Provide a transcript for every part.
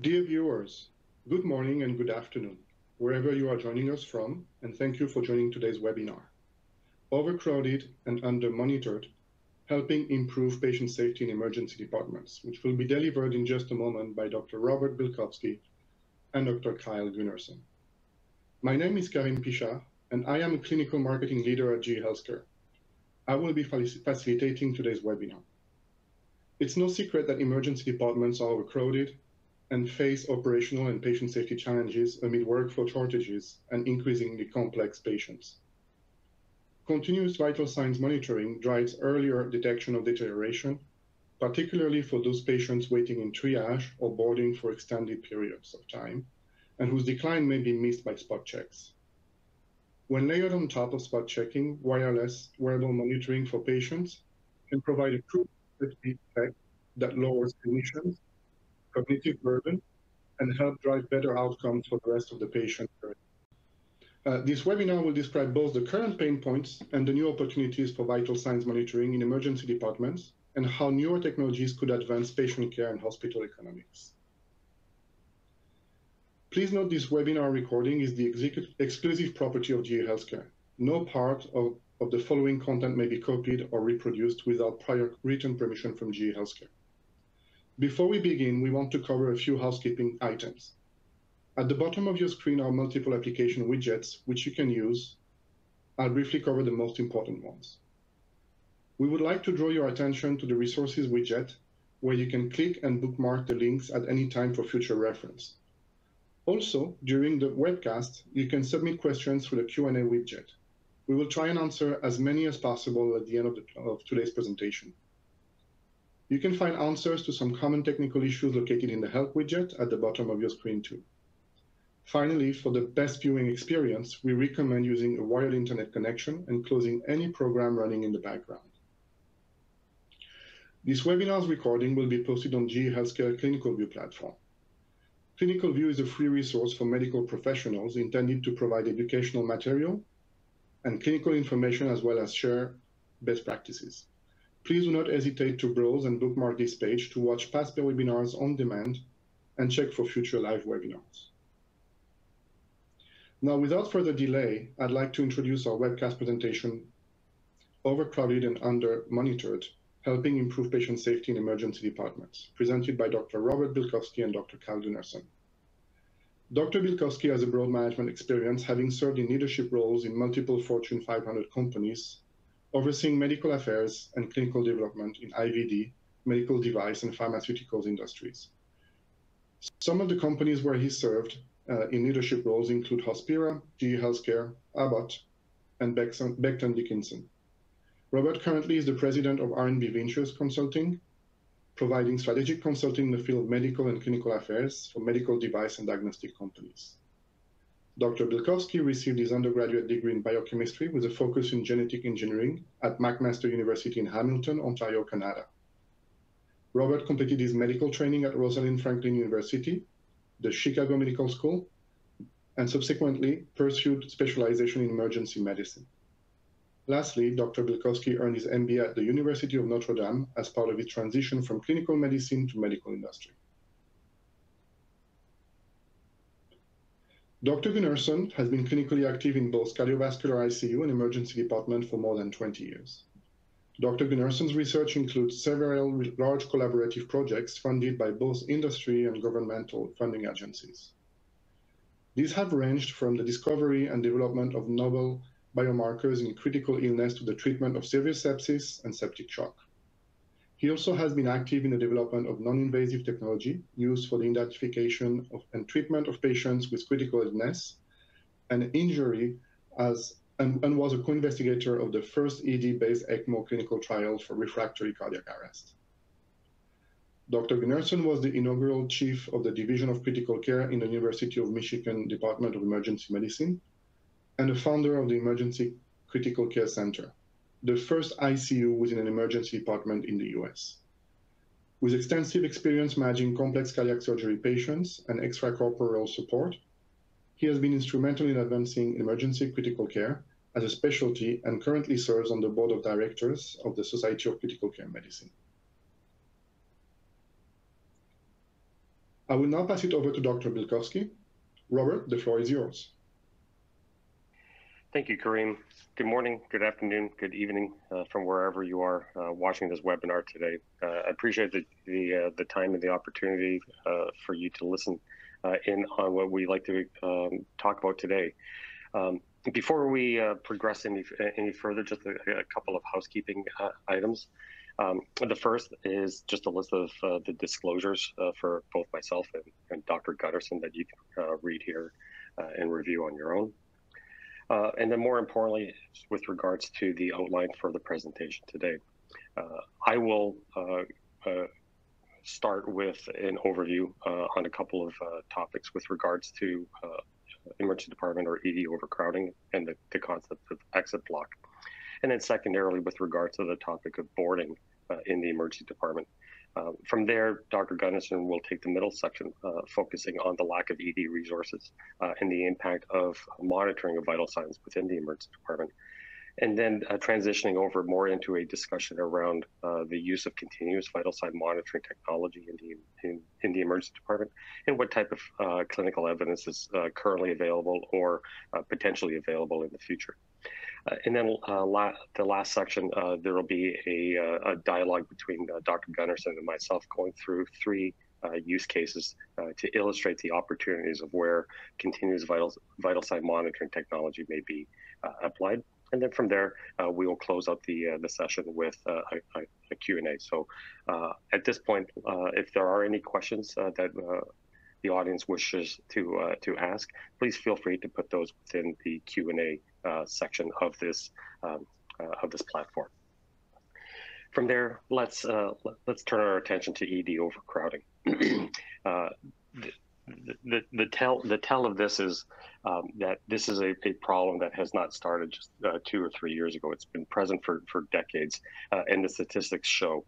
Dear viewers, good morning and good afternoon, wherever you are joining us from, and thank you for joining today's webinar. Overcrowded and under-monitored, helping improve patient safety in emergency departments, which will be delivered in just a moment by Dr. Robert Bilkovski and Dr. Kyle Gunnerson. My name is Karim Pichard, and I am a clinical marketing leader at GE Healthcare. I will be facilitating today's webinar. It's no secret that emergency departments are overcrowded and face operational and patient safety challenges amid workflow shortages and increasingly complex patients. Continuous vital signs monitoring drives earlier detection of deterioration, particularly for those patients waiting in triage or boarding for extended periods of time, and whose decline may be missed by spot checks. When layered on top of spot checking, wireless wearable monitoring for patients can provide a true safety effect that lowers clinicians' cognitive burden and help drive better outcomes for the rest of the patient journey. Uh, this webinar will describe both the current pain points and the new opportunities for vital signs monitoring in emergency departments and how newer technologies could advance patient care and hospital economics. Please note this webinar recording is the exclusive property of GE Healthcare. No part of, of the following content may be copied or reproduced without prior written permission from GE Healthcare. Before we begin, we want to cover a few housekeeping items. At the bottom of your screen are multiple application widgets which you can use. I'll briefly cover the most important ones. We would like to draw your attention to the resources widget where you can click and bookmark the links at any time for future reference. Also, during the webcast, you can submit questions through the Q&A widget. We will try and answer as many as possible at the end of, the, of today's presentation. You can find answers to some common technical issues located in the Help widget at the bottom of your screen too. Finally, for the best viewing experience, we recommend using a wired internet connection and closing any program running in the background. This webinar's recording will be posted on GE Healthcare Clinical View platform. Clinical View is a free resource for medical professionals intended to provide educational material and clinical information as well as share best practices. Please do not hesitate to browse and bookmark this page to watch past webinars on demand and check for future live webinars. Now, without further delay, I'd like to introduce our webcast presentation, Overcrowded and Under-Monitored, Helping Improve Patient Safety in Emergency Departments, presented by Dr. Robert Bilkovski and Dr. Kyle Gunnerson. Dr. Bilkovski has a broad management experience, having served in leadership roles in multiple Fortune 500 companies overseeing medical affairs and clinical development in IVD, medical device, and pharmaceuticals industries. Some of the companies where he served uh, in leadership roles include Hospira, GE Healthcare, Abbott, and Becton Dickinson. Robert currently is the president of R&B Ventures Consulting, providing strategic consulting in the field of medical and clinical affairs for medical device and diagnostic companies. Dr. Bilkovski received his undergraduate degree in biochemistry with a focus in genetic engineering at McMaster University in Hamilton, Ontario, Canada. Robert completed his medical training at Rosalind Franklin University, the Chicago Medical School, and subsequently pursued specialization in emergency medicine. Lastly, Dr. Bilkovski earned his MBA at the University of Notre Dame as part of his transition from clinical medicine to medical industry. Dr. Gunnerson has been clinically active in both cardiovascular ICU and emergency department for more than 20 years. Dr. Gunnerson's research includes several large collaborative projects funded by both industry and governmental funding agencies. These have ranged from the discovery and development of novel biomarkers in critical illness to the treatment of severe sepsis and septic shock. He also has been active in the development of non-invasive technology used for the identification of, and treatment of patients with critical illness and injury as and, and was a co-investigator of the first ED-based ECMO clinical trial for refractory cardiac arrest. Dr. Gunnerson was the inaugural chief of the Division of Critical Care in the University of Michigan Department of Emergency Medicine and the founder of the Emergency Critical Care Center, the first ICU within an emergency department in the US. With extensive experience managing complex cardiac surgery patients and extracorporeal support, he has been instrumental in advancing emergency critical care as a specialty and currently serves on the board of directors of the Society of Critical Care Medicine. I will now pass it over to Dr. Bilkovski. Robert, the floor is yours. Thank you, Kareem. Good morning, good afternoon, good evening uh, from wherever you are uh, watching this webinar today. Uh, I appreciate the the, uh, the, time and the opportunity uh, for you to listen uh, in on what we like to um, talk about today. Um, before we progress any any further, just a, a couple of housekeeping items. Um, the first is just a list of the disclosures for both myself and, and, Dr. Gunnerson that you can read here and review on your own. Uh, and then more importantly, with regards to the outline for the presentation today, uh, I will uh, uh start with an overview uh, on a couple of topics with regards to emergency department or ED overcrowding and the, the, concept of exit block. And then secondarily, with regards to the topic of boarding in the emergency department. Uh, from there, Dr. Gunnerson will take the middle section, uh, focusing on the lack of ED resources uh, and the impact of monitoring of vital signs within the emergency department. And then uh, transitioning over more into a discussion around uh, the use of continuous vital sign monitoring technology in the, in, in the emergency department and what type of clinical evidence is currently available or potentially available in the future. Uh, and then uh, la the last section, uh, there will be a, uh, a dialogue between uh, Dr. Gunnerson and myself going through three uh, use cases to illustrate the opportunities of where continuous vital, vital sign monitoring technology may be applied. And then from there, we will close out the, the session with a, a, a Q&A. So at this point, if there are any questions that the audience wishes to uh, to ask, please feel free to put those within the Q and A uh, section of this um, uh, of this platform. From there, let's uh, let's turn our attention to ED overcrowding. Uh, the, the, the tell the tell of this is um, that this is a, a problem that has not started just two or three years ago. It's been present for for decades, and the statistics show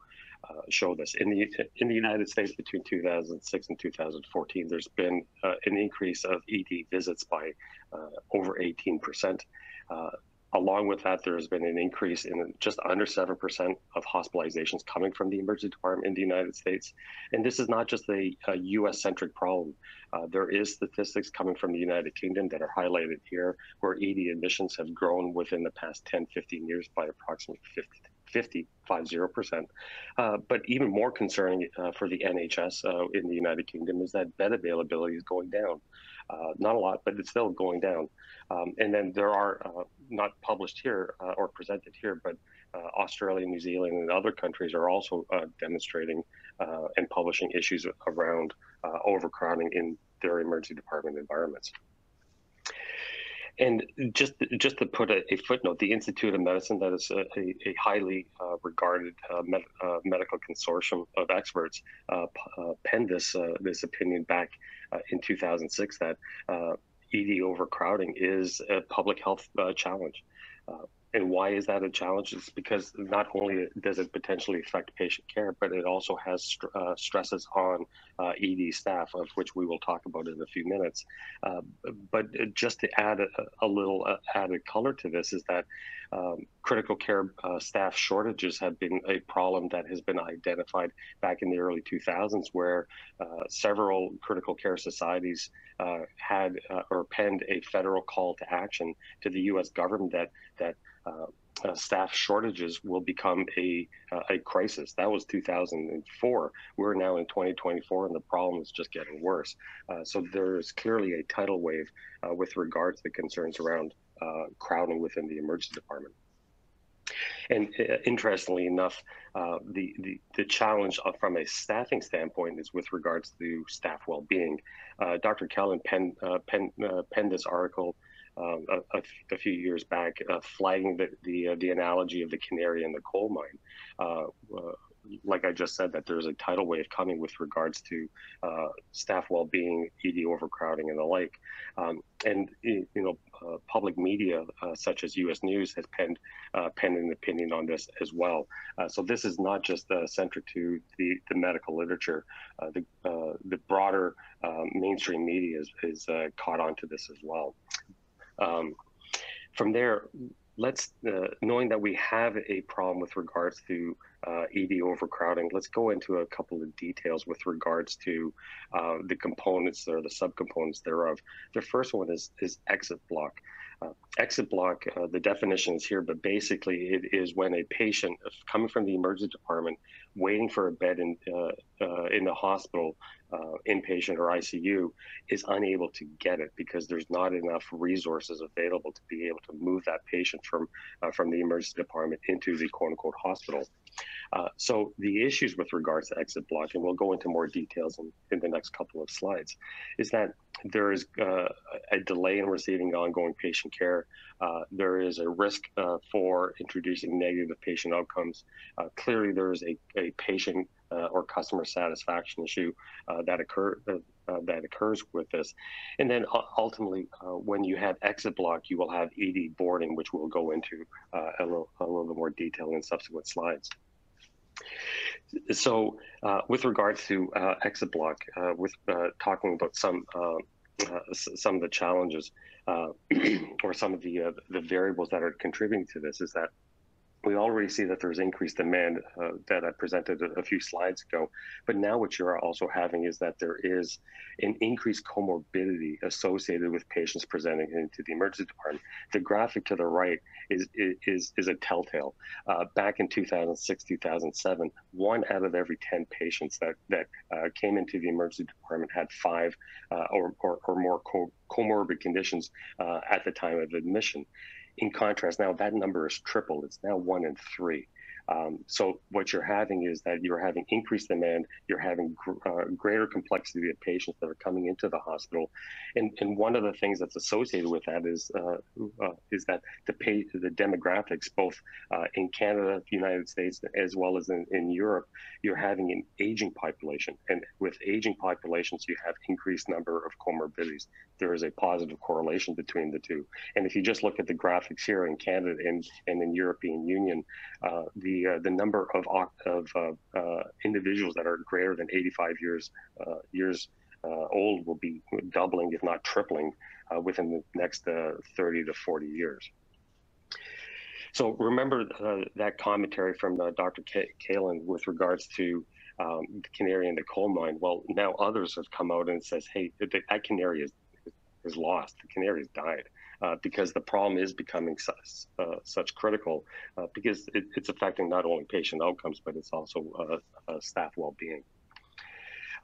uh, show this. In the in the United States, between 2006 and 2014, there's been uh, an increase of ED visits by uh, over 18 percent. Uh, along with that, there has been an increase in just under 7% of hospitalizations coming from the emergency department in the United States. And this is not just a, a US centric problem. Uh, there is statistics coming from the United Kingdom that are highlighted here where ED admissions have grown within the past 10, 15 years by approximately 50 50, 50%. Uh, but even more concerning uh, for the NHS uh, in the United Kingdom is that bed availability is going down. Uh, not a lot, but it's still going down. Um, and then there are uh, not published here uh, or presented here, but Australia, New Zealand, and other countries are also demonstrating and publishing issues around overcrowding in their emergency department environments. And just just to put a, a, footnote, the Institute of Medicine, that is a, a highly uh, regarded uh, med, uh, medical consortium of experts, uh, uh, penned this uh, this opinion back in 2006 that ED overcrowding is a public health challenge. And why is that a challenge? It's because not only does it potentially affect patient care, but it also has st uh, stresses on uh, ED staff, of which we will talk about in a few minutes. Uh, but just to add a, a little uh, added color to this is that um, critical care uh, staff shortages have been a problem that has been identified back in the early 2000s, where uh, several critical care societies had or penned a federal call to action to the U.S. government that that uh, uh, staff shortages will become a uh, a crisis. That was 2004. We're now in 2024, and the problem is just getting worse. Uh, so there is clearly a tidal wave uh, with regards to the concerns around uh, crowding within the emergency department. And interestingly enough, the, the, the challenge from a staffing standpoint is with regards to staff well-being. Dr. Kelen penned, penned, penned this article um, a, a, few years back, uh, flagging the the, uh, the, analogy of the canary in the coal mine. Uh, uh, like I just said, that there's a tidal wave coming with regards to uh, staff well-being, ED overcrowding, and the like. Um, and you know, uh, public media such as U.S. News has penned penned an opinion on this as well. so this is not just centric to the, the medical literature. the the broader mainstream media is, is caught on to this as well. Um, from there, let's, uh, knowing that we have a problem with regards to uh, ED overcrowding, let's go into a couple of details with regards to uh, the components or the subcomponents thereof. The first one is, is exit block. Uh, exit block, uh, the definition is here, but basically it is when a patient coming from the emergency department, waiting for a bed in uh, uh in the hospital, uh, inpatient or ICU, is unable to get it because there's not enough resources available to be able to move that patient from uh, from the emergency department into the quote unquote hospital. Uh, so the issues with regards to exit block, and we'll go into more details in, in the next couple of slides, is that there is uh, a delay in receiving ongoing patient care. Uh, there is a risk uh, for introducing negative patient outcomes. Uh, clearly, there is a, a patient uh, or customer satisfaction issue that occur that occurs with this. And then ultimately, when you have exit block, you will have ED boarding, which we'll go into a little, a little more detail in subsequent slides. So, uh, with regards to uh, exit block, uh, with uh, talking about some uh, uh, some of the challenges or some of the the variables that are contributing to this is that we already see that there's increased demand uh, that I presented a, a, few slides ago. But now what you're also having is that there is an increased comorbidity associated with patients presenting into the emergency department. The graphic to the right is is is a telltale. Uh, back in 2006, 2007, one out of every 10 patients that that uh, came into the emergency department had five uh, or, or, or more co comorbid conditions uh, at the time of admission. In contrast, now that number is tripled. It's now one in three. Um, so what you're having is that you're having increased demand, you're having gr uh, greater complexity of patients that are coming into the hospital, and and one of the things that's associated with that is uh, uh, is that the pay, the demographics both uh, in Canada, the United States, as well as in, in Europe, you're having an aging population, and with aging populations, you have increased number of comorbidities. There is a positive correlation between the two, and if you just look at the graphics here in Canada and and in European Union, uh, the uh, the number of of uh, uh, individuals that are greater than 85 years years old will be doubling, if not tripling, within the next 30 to 40 years. So remember uh, that commentary from uh, Dr. K- Kelen with regards to um, the canary in the coal mine. Well, now others have come out and says, "Hey, that canary is is lost. The canary has died." Uh, because the problem is becoming such, uh, such critical uh, because it, it's affecting not only patient outcomes, but it's also uh, uh, staff well-being.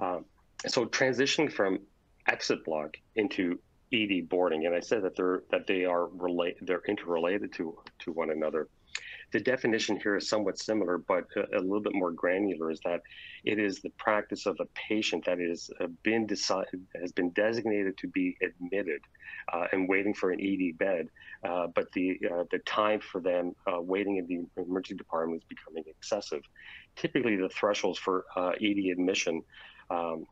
Um, so transitioning from exit block into ED boarding, and I said that they're that they are relate they're interrelated to to one another. The definition here is somewhat similar, but a, a, little bit more granular. Is that it is the practice of a patient that is uh, been decided has been designated to be admitted uh, and waiting for an ED bed, uh, but the uh, the time for them uh, waiting in the emergency department is becoming excessive. Typically, the thresholds for uh, ED admission um,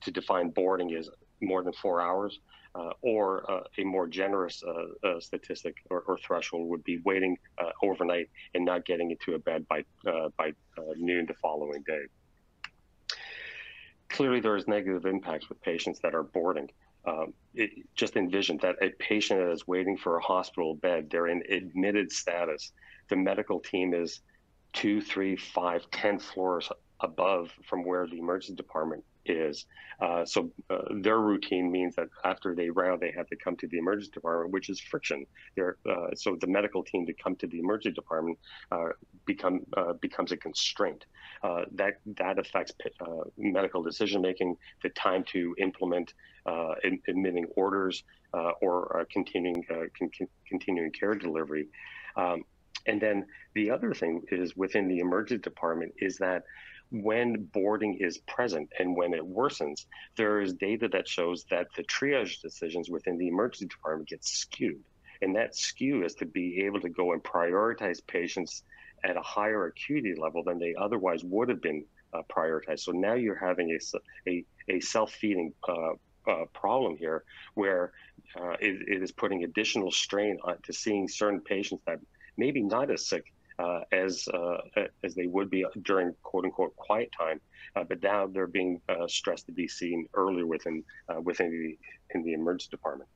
to define boarding is more than four hours uh, or uh, a more generous uh, uh statistic or, or, threshold would be waiting uh, overnight and not getting into a bed by uh, by noon the following day. Clearly, there is negative impacts with patients that are boarding. Um, it, just envision that a patient that is waiting for a hospital bed, they're in admitted status. The medical team is two, three, five, ten floors above from where the emergency department is. Uh, so uh, their routine means that after they round, they have to come to the emergency department, which is friction. There, uh, so the medical team to come to the emergency department uh, become uh, becomes a constraint. Uh, that that affects medical decision making, the time to implement in, admitting orders or continuing con continuing care delivery. Um, and then the other thing is within the emergency department is that when boarding is present and when it worsens, there is data that shows that the triage decisions within the emergency department get skewed. And that skew is to be able to go and prioritize patients at a higher acuity level than they otherwise would have been uh, prioritized. So now you're having a, a, a self-feeding uh, uh, problem here where uh, it, it is putting additional strain on to seeing certain patients that maybe not as sick uh, as uh, as they would be during quote unquote quiet time, uh, but now they're being uh, stressed to be seen earlier within uh, within the in the emergency department.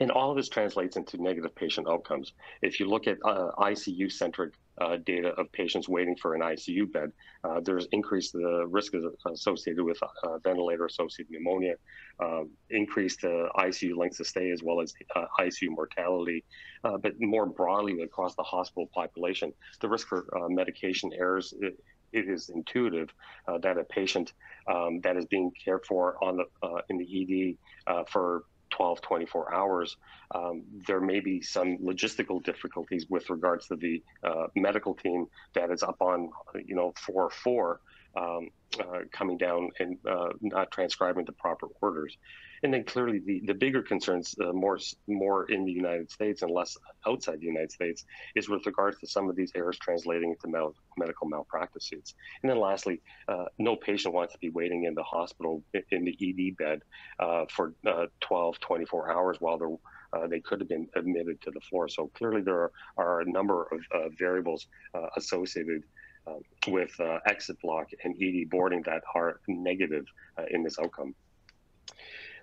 And all of this translates into negative patient outcomes. If you look at uh, ICU centric uh, data of patients waiting for an ICU bed, uh, there's increased the risk associated with uh, ventilator associated pneumonia, um, increased ICU lengths of stay, as well as uh, ICU mortality. Uh, but more broadly across the hospital population, the risk for medication errors. It, it is intuitive that a patient um, that is being cared for on the in the ED for 12, 24 hours, um, there may be some logistical difficulties with regards to the uh, medical team that is up on, you know, 4 4 um, uh, coming down and uh, not transcribing the proper orders. And then clearly the, the bigger concerns, uh, more more in the United States and less outside the United States, is with regards to some of these errors translating into mal- medical malpractice suits. And then lastly, uh, no patient wants to be waiting in the hospital in the ED bed uh, for uh, 12, 24 hours while they're uh, they could have been admitted to the floor. So clearly, there are, are a number of uh, variables uh, associated uh, with exit block and ED boarding that are negative in this outcome.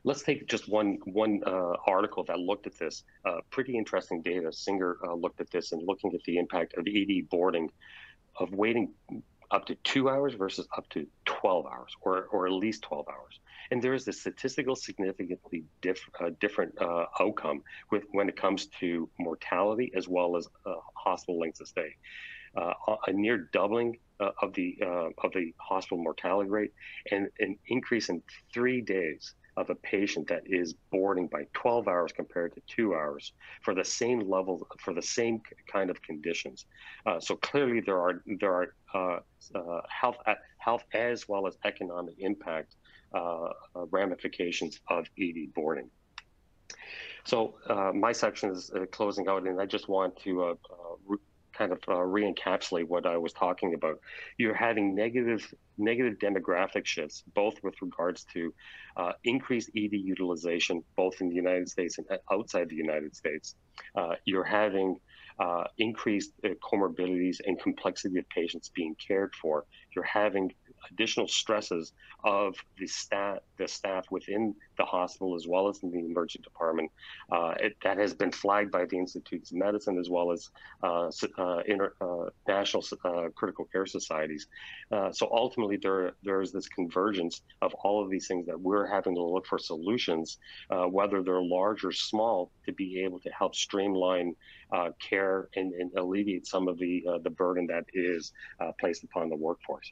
Let's take just one one uh, article that looked at this. Uh, pretty interesting data. Singer uh, looked at this and looking at the impact of ED boarding, of waiting up to two hours versus up to 12 hours, or or at least 12 hours. And there is a statistical significantly diff, uh, different uh, outcome with when it comes to mortality as well as uh, hospital lengths of stay. a near doubling of the of the hospital mortality rate and an increase in three days of a patient that is boarding by 12 hours compared to two hours for the same level for the same kind of conditions. Uh, so clearly there are there are uh, uh, health uh, health as well as economic impact uh, uh, ramifications of ED boarding. So my section is closing out, and I just want to kind of uh, re-encapsulate what I was talking about. You're having negative negative demographic shifts, both with regards to uh, increased ED utilization, both in the United States and outside the United States. Uh, you're having uh, increased uh, comorbidities and complexity of patients being cared for. You're having additional stresses of the staff, the staff within the hospital as well as in the emergency department. Uh, it, that has been flagged by the Institutes of Medicine as well as uh, uh, uh, national uh, critical care societies. Uh, so ultimately, there there is this convergence of all of these things that we're having to look for solutions, whether they're large or small, to be able to help streamline care and, and, alleviate some of the the burden that is placed upon the workforce.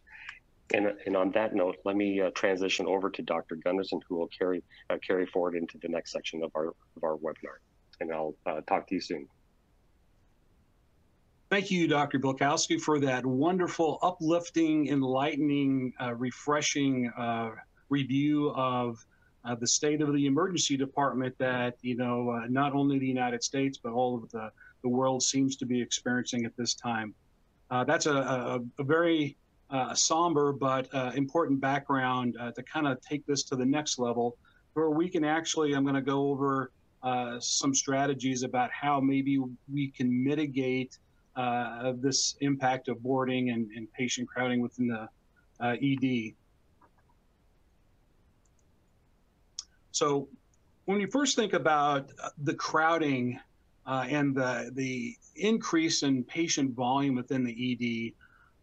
And, and on that note, let me uh, transition over to Dr. Gunderson, who will carry uh, carry forward into the next section of our of our webinar. And I'll uh, talk to you soon. Thank you, Dr. Bilkovski, for that wonderful, uplifting, enlightening, uh, refreshing uh, review of uh, the state of the emergency department that you know not only the United States but all of the the world seems to be experiencing at this time. that's a, a, a very uh, somber but uh, important background uh, to kind of take this to the next level, where we can actually, I'm going to go over uh, some strategies about how maybe we can mitigate uh, this impact of boarding and, and patient crowding within the uh, ED. So when you first think about the crowding and the, the increase in patient volume within the ED,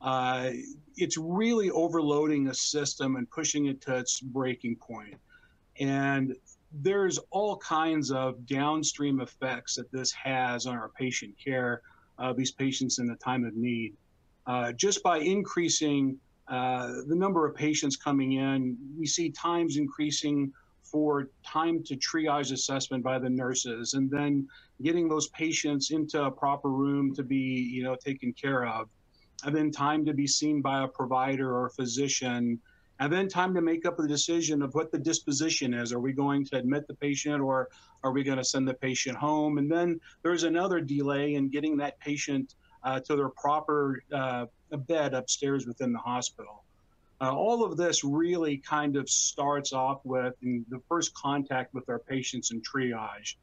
uh, it's really overloading a system and pushing it to its breaking point. And there's all kinds of downstream effects that this has on our patient care, uh, these patients in the time of need. Uh, just by increasing uh, the number of patients coming in, we see times increasing for time to triage assessment by the nurses and then getting those patients into a proper room to be you know taken care of and then time to be seen by a provider or a physician, and then time to make up the decision of what the disposition is. Are we going to admit the patient or are we going to send the patient home? And then there's another delay in getting that patient uh, to their proper uh, bed upstairs within the hospital. Uh, all of this really kind of starts off with the first contact with our patients in triage.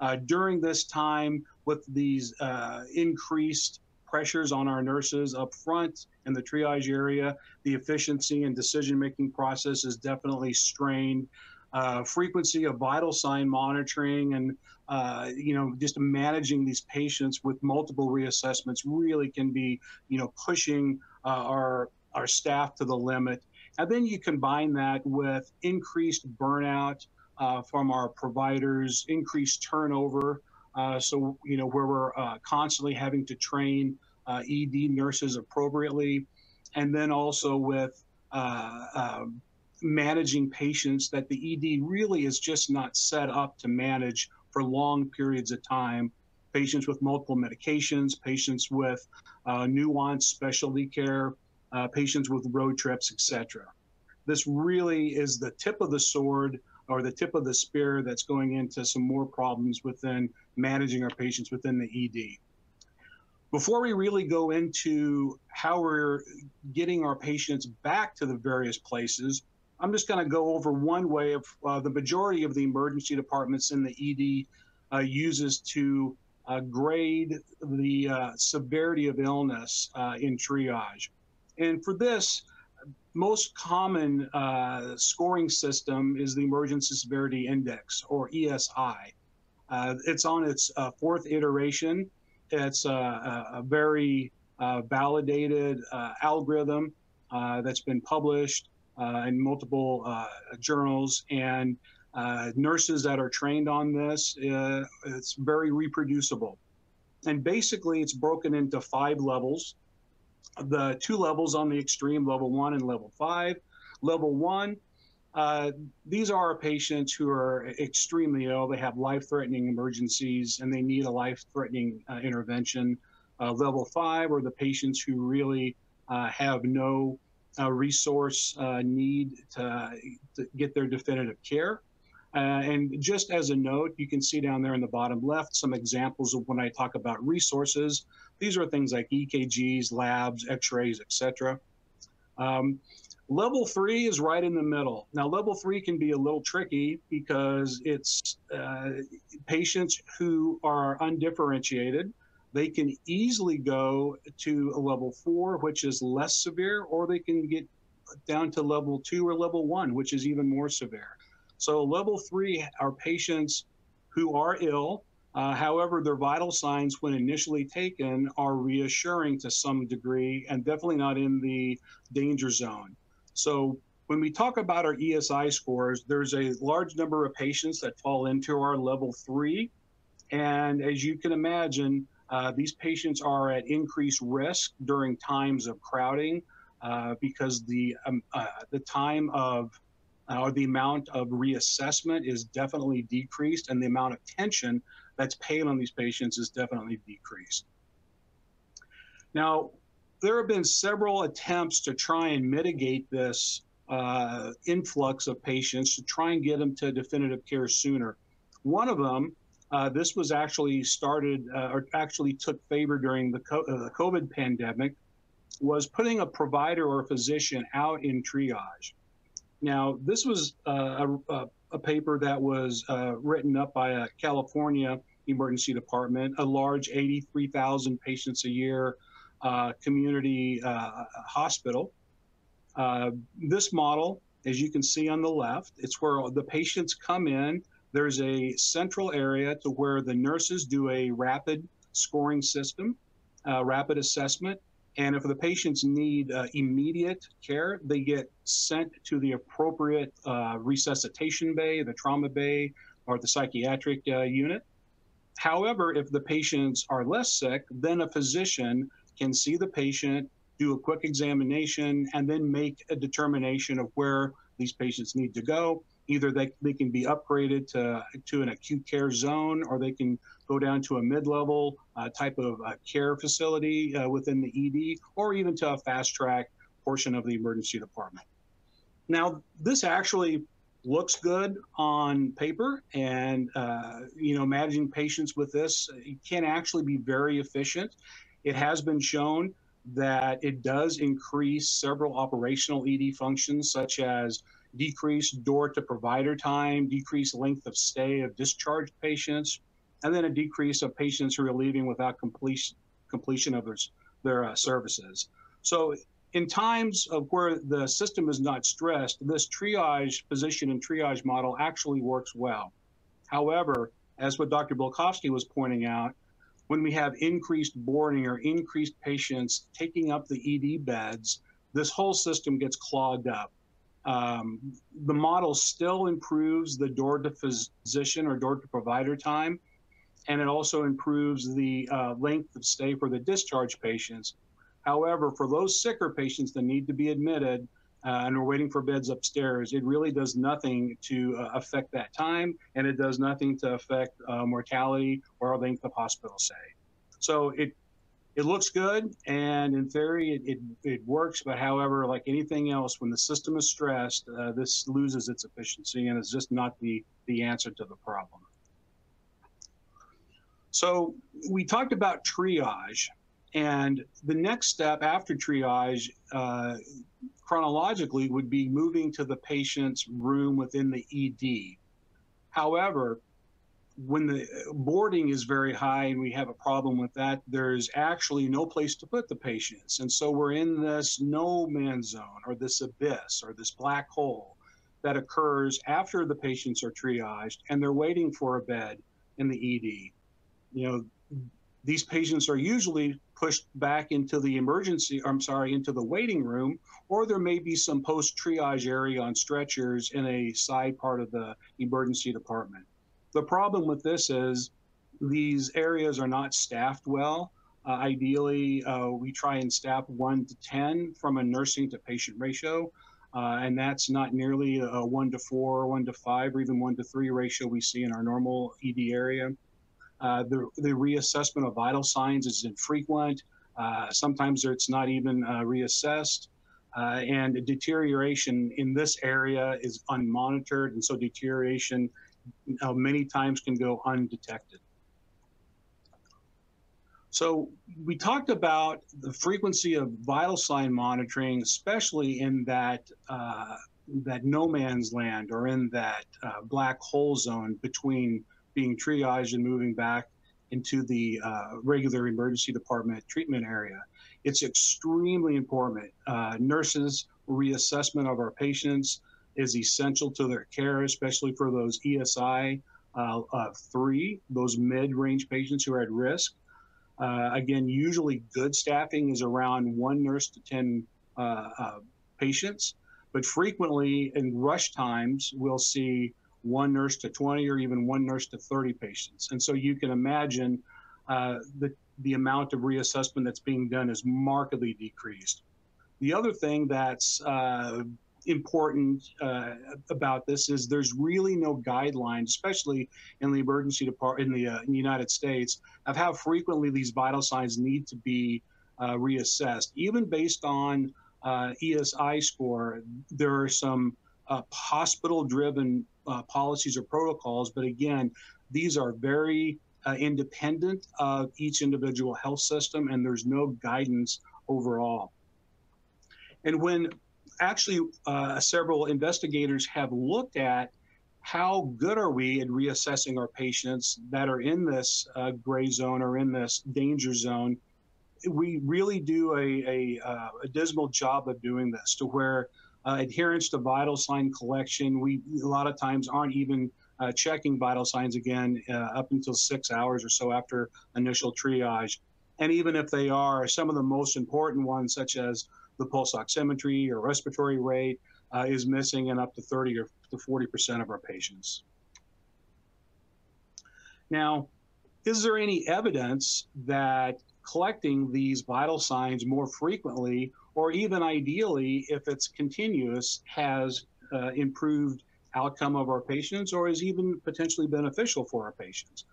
Uh, during this time, with these uh, increased pressures on our nurses up front in the triage area. The efficiency and decision making process is definitely strained. uh, frequency of vital sign monitoring and uh, you know just managing these patients with multiple reassessments really can be you know pushing uh, our our staff to the limit and then you combine that with increased burnout uh, from our providers increased turnover so you know where we're uh, constantly having to train ed nurses appropriately and then also with um, managing patients that the ED really is just not set up to manage for long periods of time. Patients with multiple medications, patients with uh, nuanced specialty care, uh, patients with road trips, etc. This really is the tip of the sword or the tip of the spear that's going into some more problems within managing our patients within the ED. Before we really go into how we're getting our patients back to the various places, I'm just going to go over one way of uh, the majority of the emergency departments in the ED uh, uses to uh, grade the uh, severity of illness uh, in triage. And for this, most common uh, scoring system is the Emergency Severity Index, or ESI. it's on its fourth iteration. It's a, a very validated algorithm that's been published uh, in multiple uh, journals and uh, nurses that are trained on this. it's very reproducible. And basically, it's broken into five levels. The two levels on the extreme, level one and level five. Level one, uh, these are patients who are extremely ill. They have life threatening emergencies and they need a life threatening uh, intervention. Uh, level five are the patients who really have no uh, resource uh, need to, to, get their definitive care. Uh, and just as a note, you can see down there in the bottom left some examples of when I talk about resources. These are things like EKGs, labs, x-rays, etc. Um, level three is right in the middle. Now, level three can be a little tricky because it's uh, patients who are undifferentiated they can easily go to a level four, which is less severe, or they can get down to level two or level one, which is even more severe. So, level three are patients who are ill. Uh, however, their vital signs, when initially taken, are reassuring to some degree and definitely not in the danger zone. So, when we talk about our ESI scores, there's a large number of patients that fall into our level three. And as you can imagine, uh, these patients are at increased risk during times of crowding uh, because the um, uh, the time of uh, or the amount of reassessment is definitely decreased, and the amount of tension that's paid on these patients is definitely decreased. Now, there have been several attempts to try and mitigate this uh, influx of patients to try and get them to definitive care sooner. One of them uh, this was actually started uh, or actually took favor during the, uh, COVID pandemic, was putting a provider or a physician out in triage. Now, this was uh, a, a, paper that was uh, written up by a California emergency department, a large 83,000 patients a year uh, community hospital. this model, as you can see on the left, it's where the patients come in there's a central area to where the nurses do a rapid scoring system, uh, rapid assessment. And if the patients need uh, immediate care, they get sent to the appropriate uh, resuscitation bay, the trauma bay, or the psychiatric uh, unit. However, if the patients are less sick, then a physician can see the patient, do a quick examination, and then make a determination of where these patients need to go either they, they can be upgraded to, to an acute care zone or they can go down to a mid-level uh, type of uh, care facility uh, within the ED or even to a fast track portion of the emergency department. Now, this actually looks good on paper and uh, you know managing patients with this can actually be very efficient. It has been shown that it does increase several operational ED functions such as decreased door to provider time, decreased length of stay of discharged patients, and then a decrease of patients who are leaving without completion completion of their, their uh, services. So in times of where the system is not stressed, this triage position and triage model actually works well. However, as what Dr. Bilkovski was pointing out, when we have increased boarding or increased patients taking up the ED beds, this whole system gets clogged up. Um, the model still improves the door to physician or door to provider time, and it also improves the uh, length of stay for the discharge patients. However, for those sicker patients that need to be admitted uh, and are waiting for beds upstairs, it really does nothing to uh, affect that time, and it does nothing to affect uh, mortality or length of hospital stay. So it it looks good, and in theory, it, it, it, works. But however, like anything else, when the system is stressed, uh, this loses its efficiency, and it's just not the the answer to the problem. So we talked about triage, and the next step after triage, uh, chronologically, would be moving to the patient's room within the ED. However, when the boarding is very high and we have a problem with that, there's actually no place to put the patients. And so we're in this no man's zone or this abyss or this black hole that occurs after the patients are triaged and they're waiting for a bed in the ED. You know, these patients are usually pushed back into the emergency, I'm sorry, into the waiting room, or there may be some post triage area on stretchers in a side part of the emergency department. The problem with this is these areas are not staffed well. Uh, ideally, uh, we try and staff one to 10 from a nursing to patient ratio. Uh, and that's not nearly a one to four, one to five, or even one to three ratio we see in our normal ED area. Uh, the, the reassessment of vital signs is infrequent. Uh, sometimes it's not even uh, reassessed. Uh, and deterioration in this area is unmonitored, and so deterioration uh, many times can go undetected. So we talked about the frequency of vital sign monitoring, especially in that that no man's land or in that black hole zone between being triaged and moving back into the uh, regular emergency department treatment area. It's extremely important. Uh, nurses reassessment of our patients is essential to their care, especially for those ESI uh, three, those mid-range patients who are at risk. Uh, again, usually good staffing is around one nurse to 10 uh, uh, patients, but frequently in rush times, we'll see one nurse to 20 or even one nurse to 30 patients. And so you can imagine uh, the, the amount of reassessment that's being done is markedly decreased. The other thing that's uh, important uh, about this is there's really no guidelines, especially in the emergency department in the, uh, United States, of how frequently these vital signs need to be uh, reassessed. Even based on uh, ESI score, there are some uh, hospital-driven uh, policies or protocols, but again, these are very independent of each individual health system, and there's no guidance overall. And when actually uh, several investigators have looked at how good are we at reassessing our patients that are in this uh, gray zone or in this danger zone. We really do a, a, uh, a dismal job of doing this to where uh, adherence to vital sign collection, we a lot of times aren't even uh, checking vital signs again uh, up until six hours or so after initial triage. And even if they are, some of the most important ones, such as the pulse oximetry or respiratory rate uh, is missing in up to 30 or to 40% of our patients. Now, is there any evidence that collecting these vital signs more frequently, or even ideally, if it's continuous, has uh, improved outcome of our patients or is even potentially beneficial for our patients?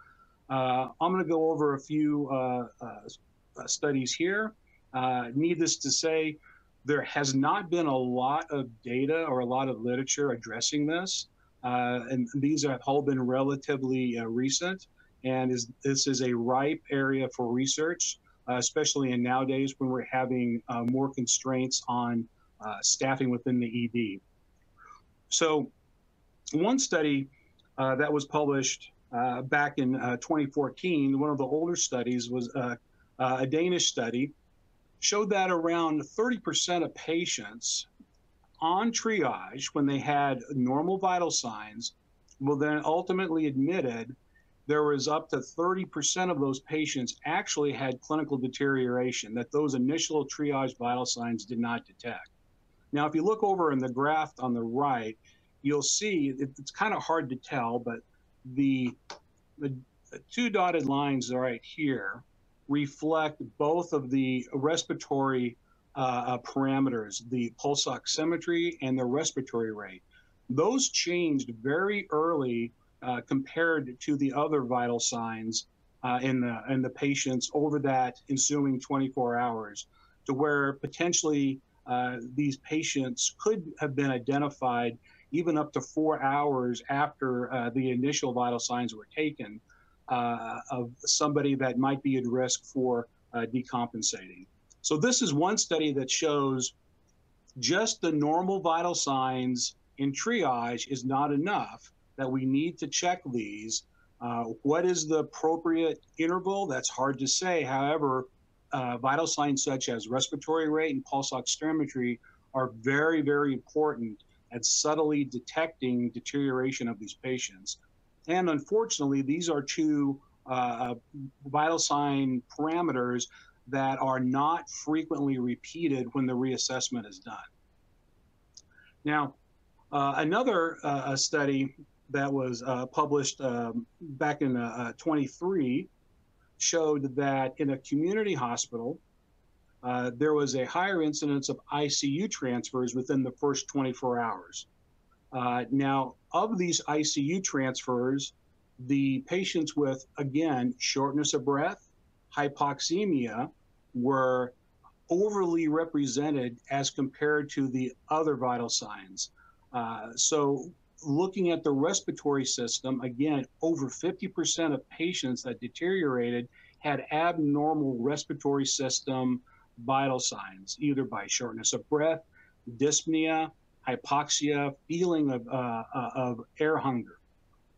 Uh, I'm going to go over a few uh, uh studies here. Uh, needless to say, there has not been a lot of data or a lot of literature addressing this, uh, and these have all been relatively recent. And is, this is a ripe area for research, especially in nowadays when we're having uh, more constraints on uh, staffing within the ED. So, one study uh, that was published back in 2014, one of the older studies was a Danish study showed that around 30% of patients on triage when they had normal vital signs were then ultimately admitted there was up to 30% of those patients actually had clinical deterioration that those initial triage vital signs did not detect. Now, if you look over in the graph on the right, you'll see it's kind of hard to tell, but the, the, the two dotted lines right here reflect both of the respiratory uh, uh, parameters, the pulse oximetry and the respiratory rate. Those changed very early uh, compared to the other vital signs uh, in the in the patients over that ensuing 24 hours, to where potentially uh, these patients could have been identified even up to four hours after uh, the initial vital signs were taken uh, of somebody that might be at risk for uh, decompensating. So this is one study that shows just the normal vital signs in triage is not enough, that we need to check these. Uh, what is the appropriate interval? That's hard to say. However, uh, vital signs such as respiratory rate and pulse oximetry are very, very important at subtly detecting deterioration of these patients. And unfortunately, these are two uh, vital sign parameters that are not frequently repeated when the reassessment is done. Now, uh, another uh, study that was uh, published um, back in uh, uh, 23 showed that in a community hospital, uh, there was a higher incidence of ICU transfers within the first 24 hours. Uh, now, of these ICU transfers, the patients with, again, shortness of breath, hypoxemia were overly represented as compared to the other vital signs. Uh, so, looking at the respiratory system, again, over 50% of patients that deteriorated had abnormal respiratory system vital signs, either by shortness of breath, dyspnea, hypoxia, feeling of, uh, uh, of air hunger.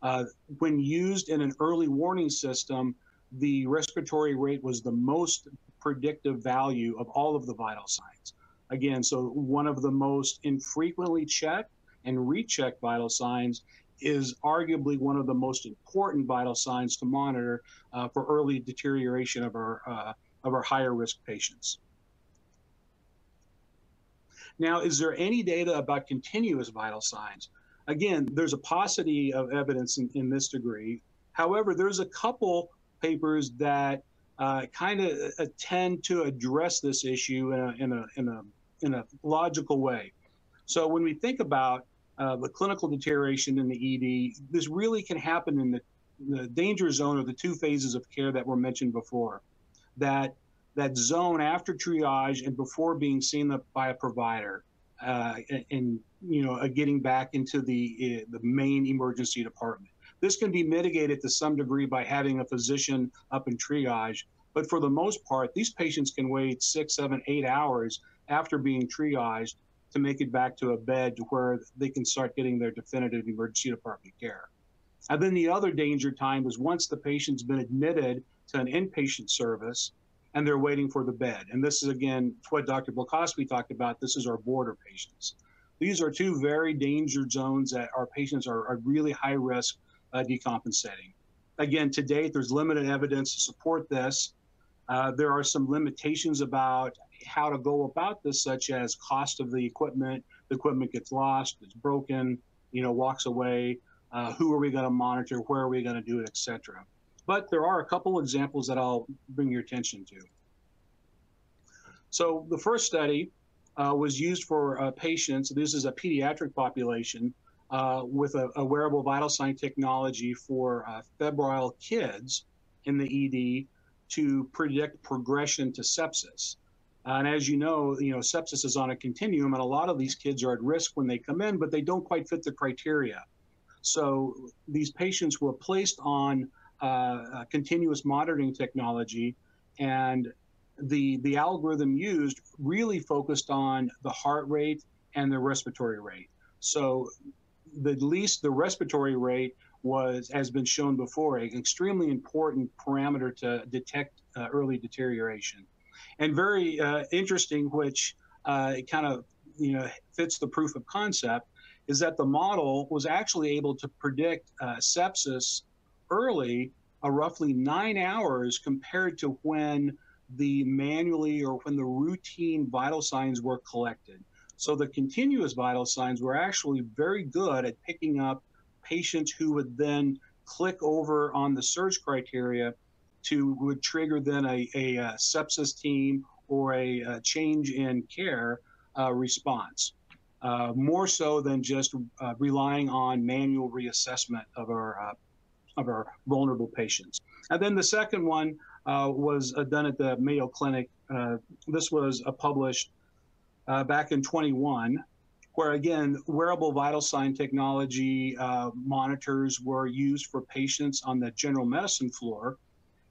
Uh, when used in an early warning system, the respiratory rate was the most predictive value of all of the vital signs. Again, so one of the most infrequently checked and recheck vital signs is arguably one of the most important vital signs to monitor uh, for early deterioration of our uh, of our higher risk patients. Now, is there any data about continuous vital signs? Again, there's a paucity of evidence in, in this degree. However, there's a couple papers that uh, kind of tend to address this issue in a, in a, in a, in a logical way. So when we think about uh, the clinical deterioration in the ED, this really can happen in the, the danger zone of the two phases of care that were mentioned before. That that zone after triage and before being seen by a provider, uh, and, and, you know, uh, getting back into the uh, the main emergency department. This can be mitigated to some degree by having a physician up in triage, but for the most part, these patients can wait six, seven, eight hours after being triaged to make it back to a bed to where they can start getting their definitive emergency department care. And then the other danger time is once the patient's been admitted to an inpatient service and they're waiting for the bed. And this is again what Dr. Bilkovski talked about. This is our boarder patients. These are two very danger zones that our patients are, are really high risk uh, decompensating. Again, to date, there's limited evidence to support this. Uh, there are some limitations about how to go about this, such as cost of the equipment. The equipment gets lost, it's broken, you know, walks away. Uh, who are we going to monitor? Where are we going to do it, etc. But there are a couple examples that I'll bring your attention to. So the first study uh, was used for uh, patients. This is a pediatric population uh, with a, a, wearable vital sign technology for uh, febrile kids in the ED to predict progression to sepsis. And as you know, you know, sepsis is on a continuum, and a lot of these kids are at risk when they come in, but they don't quite fit the criteria. So these patients were placed on uh, continuous monitoring technology, and the the algorithm used really focused on the heart rate and the respiratory rate. So, the least the respiratory rate was, has been shown before, an extremely important parameter to detect uh, early deterioration. And very uh, interesting, which uh, it kind of you know fits the proof of concept, is that the model was actually able to predict uh, sepsis early, uh, roughly nine hours compared to when the manually or when the routine vital signs were collected. So the continuous vital signs were actually very good at picking up patients who would then click over on the SIRS criteria to would trigger then a, a, a sepsis team or a, a, change in care uh, response. Uh, more so than just uh, relying on manual reassessment of our uh, of our vulnerable patients. And then the second one uh, was uh, done at the Mayo Clinic. this was published back in 21, where again, wearable vital sign technology uh, monitors were used for patients on the general medicine floor.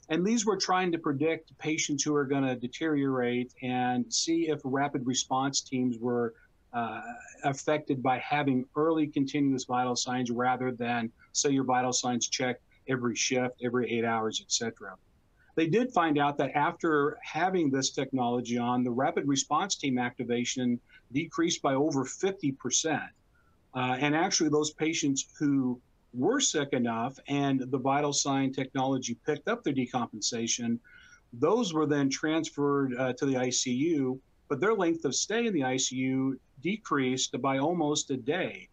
And these were trying to predict patients who are going to deteriorate and see if rapid response teams were uh, affected by having early continuous vital signs rather than, say, your vital signs checked every shift, every eight hours, etc. They did find out that after having this technology on, the rapid response team activation decreased by over 50%. Uh, and actually, those patients who were sick enough and the vital sign technology picked up their decompensation, those were then transferred uh, to the ICU, but their length of stay in the ICU decreased by almost a day.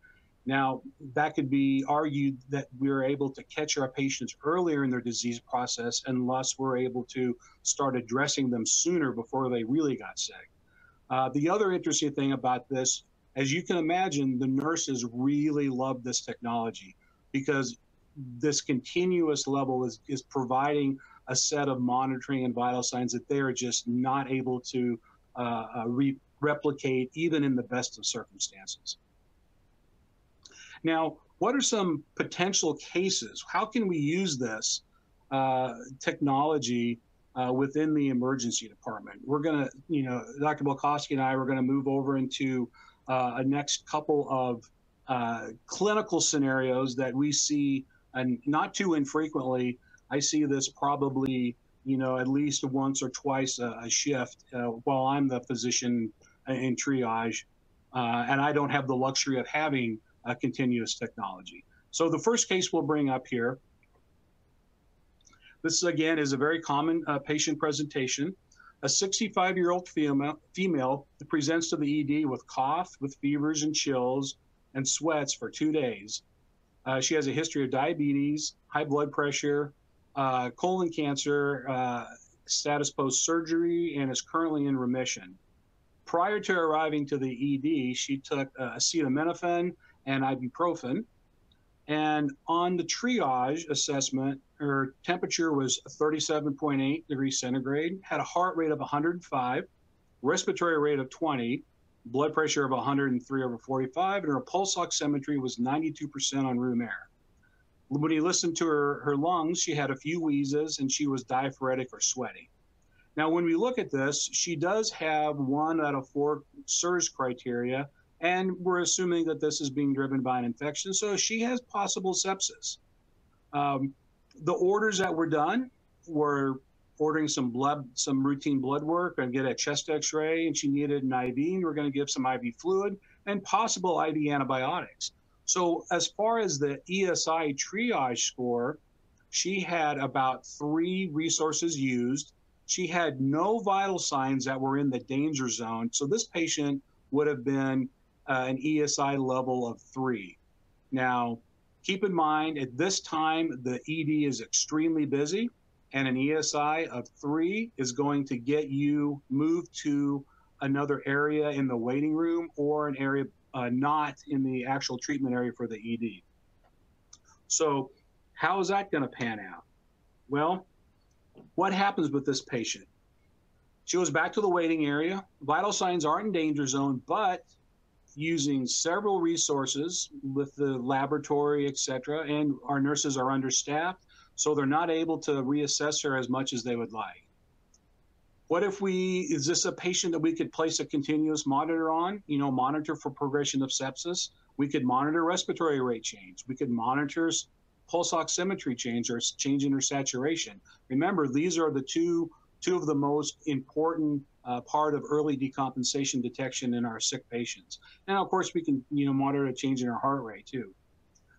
Now, that could be argued that we're able to catch our patients earlier in their disease process, and thus we're able to start addressing them sooner before they really got sick. Uh, the other interesting thing about this, as you can imagine, the nurses really love this technology because this continuous level is, is providing a set of monitoring and vital signs that they are just not able to uh, uh, re replicate even in the best of circumstances. Now, what are some potential cases? How can we use this uh, technology uh, within the emergency department. We're going to, you know, Dr. Bilkovski and I, we're going to move over into uh, a next couple of uh, clinical scenarios that we see, and not too infrequently. I see this probably, you know, at least once or twice a, a shift uh, while I'm the physician in triage, uh, and I don't have the luxury of having a continuous technology. So the first case we'll bring up here this, again, is a very common uh, patient presentation. A 65 year old female, female presents to the ED with cough, with fevers and chills, and sweats for two days. Uh, she has a history of diabetes, high blood pressure, uh, colon cancer, uh, status post surgery, and is currently in remission. Prior to arriving to the ED, she took uh, acetaminophen and ibuprofen. And on the triage assessment, her temperature was 37.8 degrees centigrade, had a heart rate of 105, respiratory rate of 20, blood pressure of 103 over 45, and her pulse oximetry was 92% on room air. When he listened to her, her lungs, she had a few wheezes and she was diaphoretic or sweaty. Now, when we look at this, she does have one out of four SIRS criteria, and we're assuming that this is being driven by an infection. So she has possible sepsis. Um, the orders that were done were ordering some blood, some routine blood work, and get a chest X-ray, and she needed an IV. And we're going to give some IV fluid and possible IV antibiotics. So as far as the ESI triage score, she had about three resources used. She had no vital signs that were in the danger zone. So this patient would have been uh, an ESI level of three. Now, keep in mind at this time, the ED is extremely busy, and an ESI of three is going to get you moved to another area in the waiting room or an area uh, not in the actual treatment area for the ED. So, how is that going to pan out? Well, what happens with this patient? She goes back to the waiting area. Vital signs aren't in danger zone, but using several resources with the laboratory, et cetera, and our nurses are understaffed, so they're not able to reassess her as much as they would like. What if we, is this a patient that we could place a continuous monitor on, you know, monitor for progression of sepsis? We could monitor respiratory rate change. We could monitor pulse oximetry change or change in her saturation. Remember, these are the two two of the most important uh, part of early decompensation detection in our sick patients. And of course, we can you know monitor a change in our heart rate too.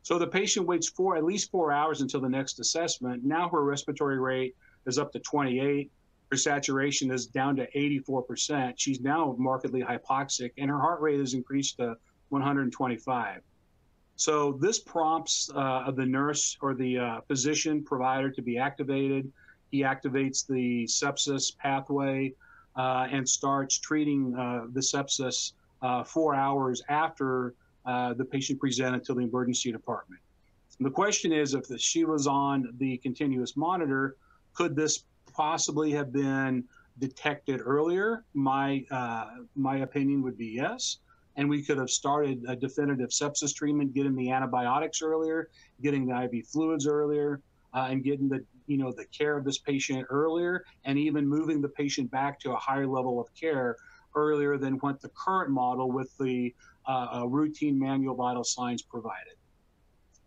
So the patient waits for at least four hours until the next assessment. Now her respiratory rate is up to 28. Her saturation is down to 84%. She's now markedly hypoxic, and her heart rate has increased to 125. So this prompts uh, the nurse or the uh, physician provider to be activated. He activates the sepsis pathway uh, and starts treating uh, the sepsis uh, four hours after uh, the patient presented to the emergency department. And the question is, if the, she was on the continuous monitor, could this possibly have been detected earlier? My my opinion would be yes and we could have started a definitive sepsis treatment, getting the antibiotics earlier, getting the IV fluids earlier, uh, and getting the you know the care of this patient earlier, and even moving the patient back to a higher level of care earlier than what the current model with the uh, routine manual vital signs provided.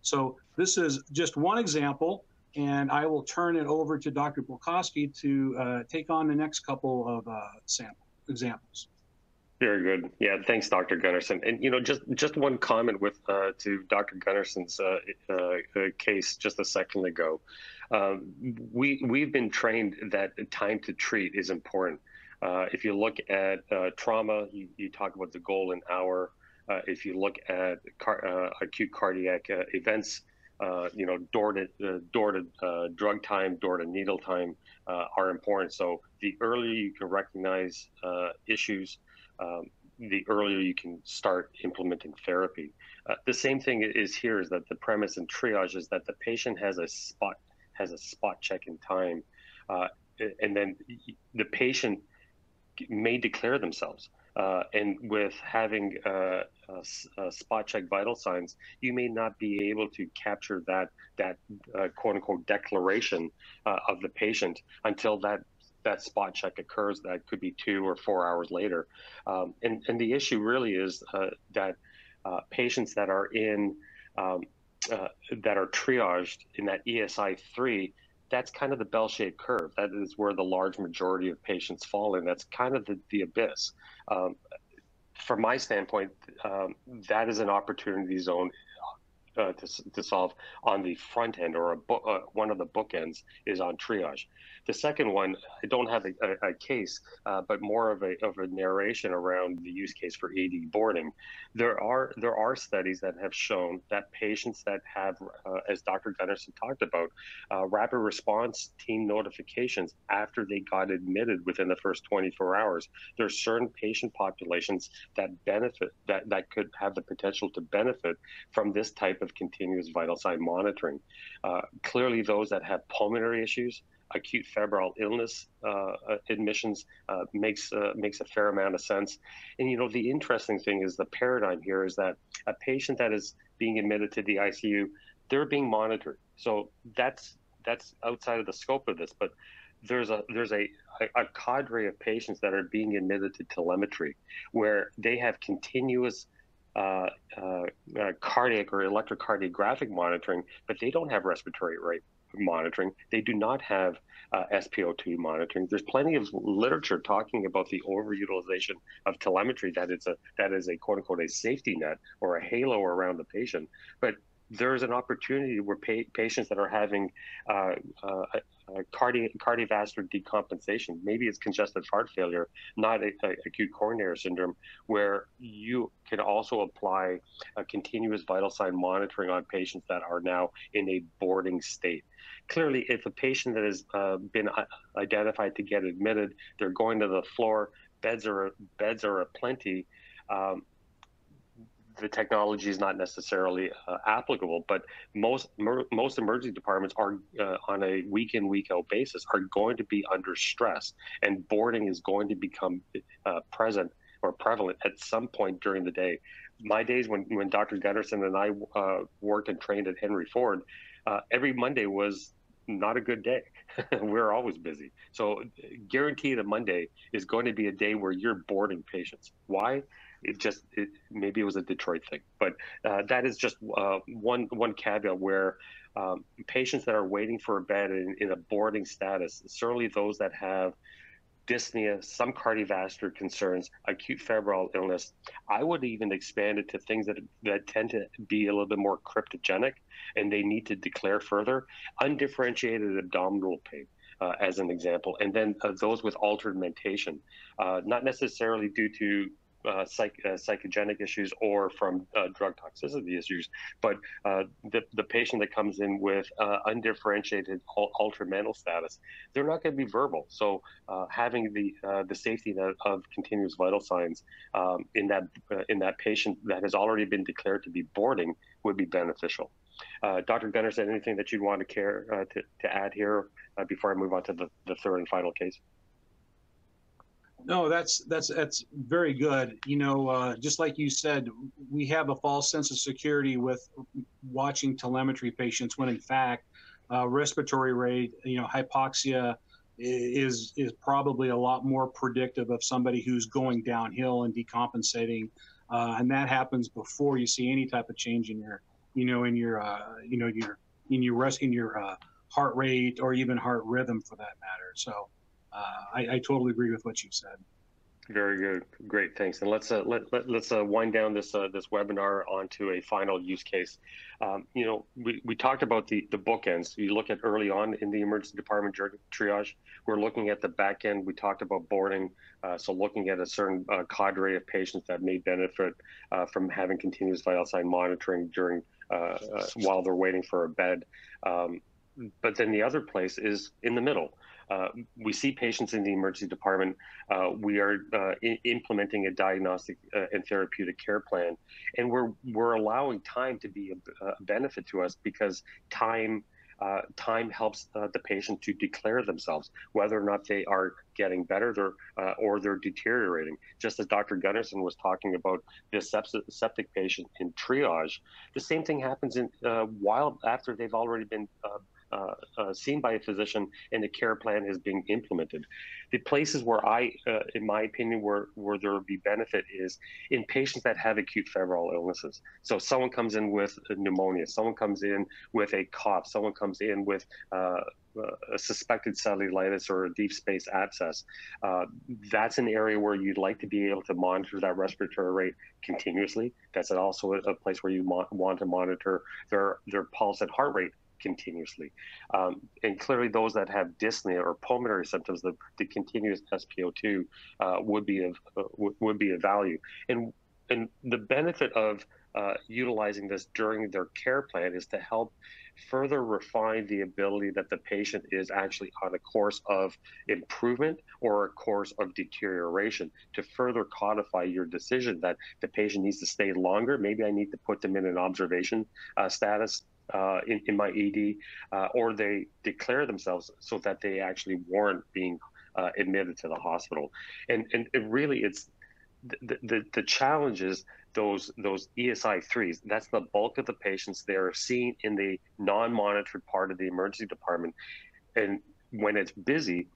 So this is just one example, and I will turn it over to Dr. Bilkovski to uh, take on the next couple of uh, sample examples. Very good. Yeah, thanks, Dr. Gunnerson. And you know, just just one comment with uh, to Dr. Gunnerson's uh, uh, uh, case just a second ago. Um, we we've been trained that time to treat is important. Uh, if you look at uh, trauma, you, you, talk about the goal golden hour. Uh, if you look at car, uh, acute cardiac uh, events, you know, door to door to drug time, door to needle time are important. So the earlier you can recognize issues um, the earlier you can start implementing therapy. Uh, the same thing is here is that the premise in triage is that the patient has a spot has a spot check in time, uh, and then the patient may declare themselves. Uh, and with having uh, spot check vital signs, you may not be able to capture that that uh, quote unquote declaration uh, of the patient until that that spot check occurs that could be two or four hours later. Um, and, and the issue really is uh, that patients that are in um, that are triaged in that ESI three, that's kind of the bell-shaped curve. That is where the large majority of patients fall in. That's kind of the, the abyss. Um, from my standpoint, um, that is an opportunity zone uh, to, to solve on the front end or bo- uh, one of the bookends is on triage. The second one, I don't have a, a, a case, uh, but more of a, of a narration around the use case for ED boarding. There are there are studies that have shown that patients that have, uh, as Dr. Gunnerson talked about, uh, rapid response team notifications after they got admitted within the first 24 hours. There are certain patient populations that benefit that that could have the potential to benefit from this type of continuous vital sign monitoring. Uh, clearly, those that have pulmonary issues acute febrile illness uh, uh, admissions uh, makes uh, makes a fair amount of sense. And you know, the interesting thing is the paradigm here is that a patient that is being admitted to the ICU, they're being monitored. So that's that's outside of the scope of this, but there's a there's a, a cadre of patients that are being admitted to telemetry, where they have continuous uh, uh, uh, cardiac or electrocardiographic monitoring, but they don't have respiratory rate monitoring. They do not have uh, SpO2 monitoring. There's plenty of literature talking about the overutilization of telemetry that it's a that is a quote unquote a safety net or a halo around the patient. But there's an opportunity where pa- patients that are having uh, uh, cardi- cardiovascular decompensation, maybe it's congestive heart failure, not a, a acute coronary syndrome, where you can also apply a continuous vital sign monitoring on patients that are now in a boarding state clearly, if a patient that has uh, been uh, identified to get admitted, they're going to the floor, beds are beds are aplenty. Um, the technology is not necessarily uh, applicable, but most most emergency departments are uh, on a week in week out basis are going to be under stress, and boarding is going to become uh, present or prevalent at some point during the day. My days when when Dr. Gunnerson and I uh, worked and trained at Henry Ford, uh, every Monday was not a good day. We're always busy. So guaranteed a Monday is going to be a day where you're boarding patients. Why? It just it, maybe it was a Detroit thing, but uh, that is just uh, one one caveat where um, patients that are waiting for a bed in, in a boarding status, certainly those that have dyspnea, some cardiovascular concerns, acute febrile illness. I would even expand it to things that that tend to be a little bit more cryptogenic, and they need to declare further. Undifferentiated abdominal pain. Uh, as an example, and then uh, those with altered mentation, uh, not necessarily due to uh, psych, uh, psychogenic issues or from uh, drug toxicity issues, but uh, the, the patient that comes in with uh, undifferentiated altered mental status, they're not going to be verbal. So having the the safety of, continuous vital signs um, in that in that patient that has already been declared to be boarding would be beneficial. Dr. Gunnerson anything that you'd want to care to, to add here before I move on to the, the third and final case? No, that's that's that's very good. You know, uh, just like you said, we have a false sense of security with watching telemetry patients when, in fact, uh, respiratory rate, you know, hypoxia is is probably a lot more predictive of somebody who's going downhill and decompensating, uh, and that happens before you see any type of change in your, you know, in your, uh, you know, your in your rest in your uh, heart rate or even heart rhythm for that matter. So I, I, totally agree with what you said. Very good, great, thanks. And let's uh, let, let us uh, wind down this uh, this webinar onto a final use case. Um, you know, we, we talked about the the bookends. You look at early on in the emergency department triage. We're looking at the back end. We talked about boarding, uh, so looking at a certain uh, cadre of patients that may benefit uh, from having continuous vital sign monitoring during while they're waiting for a bed. Um, but then the other place is in the middle. Uh, we see patients in the emergency department. Uh, we are uh, implementing a diagnostic uh, and therapeutic care plan, and we're we're allowing time to be a, a benefit to us because time. Time helps the patient to declare themselves whether or not they are getting better or they're deteriorating. Just as Dr. Gunnerson was talking about this septic patient in triage, the same thing happens in while after they've already been uh, uh, seen by a physician and the care plan is being implemented. The places where I, uh, in my opinion, where, where there would be benefit is in patients that have acute febrile illnesses. So someone comes in with pneumonia, someone comes in with a cough, someone comes in with uh, a suspected cellulitis or a deep space abscess, uh, that's an area where you'd like to be able to monitor that respiratory rate continuously. That's also a, place where you want to monitor their their pulse and heart rate continuously. Um, and clearly, those that have dyspnea or pulmonary symptoms, the, the continuous SpO2 uh, would be of uh, would be of value. And and the benefit of uh, utilizing this during their care plan is to help further refine the ability that the patient is actually on a course of improvement or a course of deterioration to further codify your decision that the patient needs to stay longer. Maybe I need to put them in an observation uh, status uh, in, in, my ED, uh, or they declare themselves so that they actually warrant being uh, admitted to the hospital. And and it really, it's the, the, the challenge is those those ESI threes. That's the bulk of the patients they are seen in the non-monitored part of the emergency department, and when it's busy,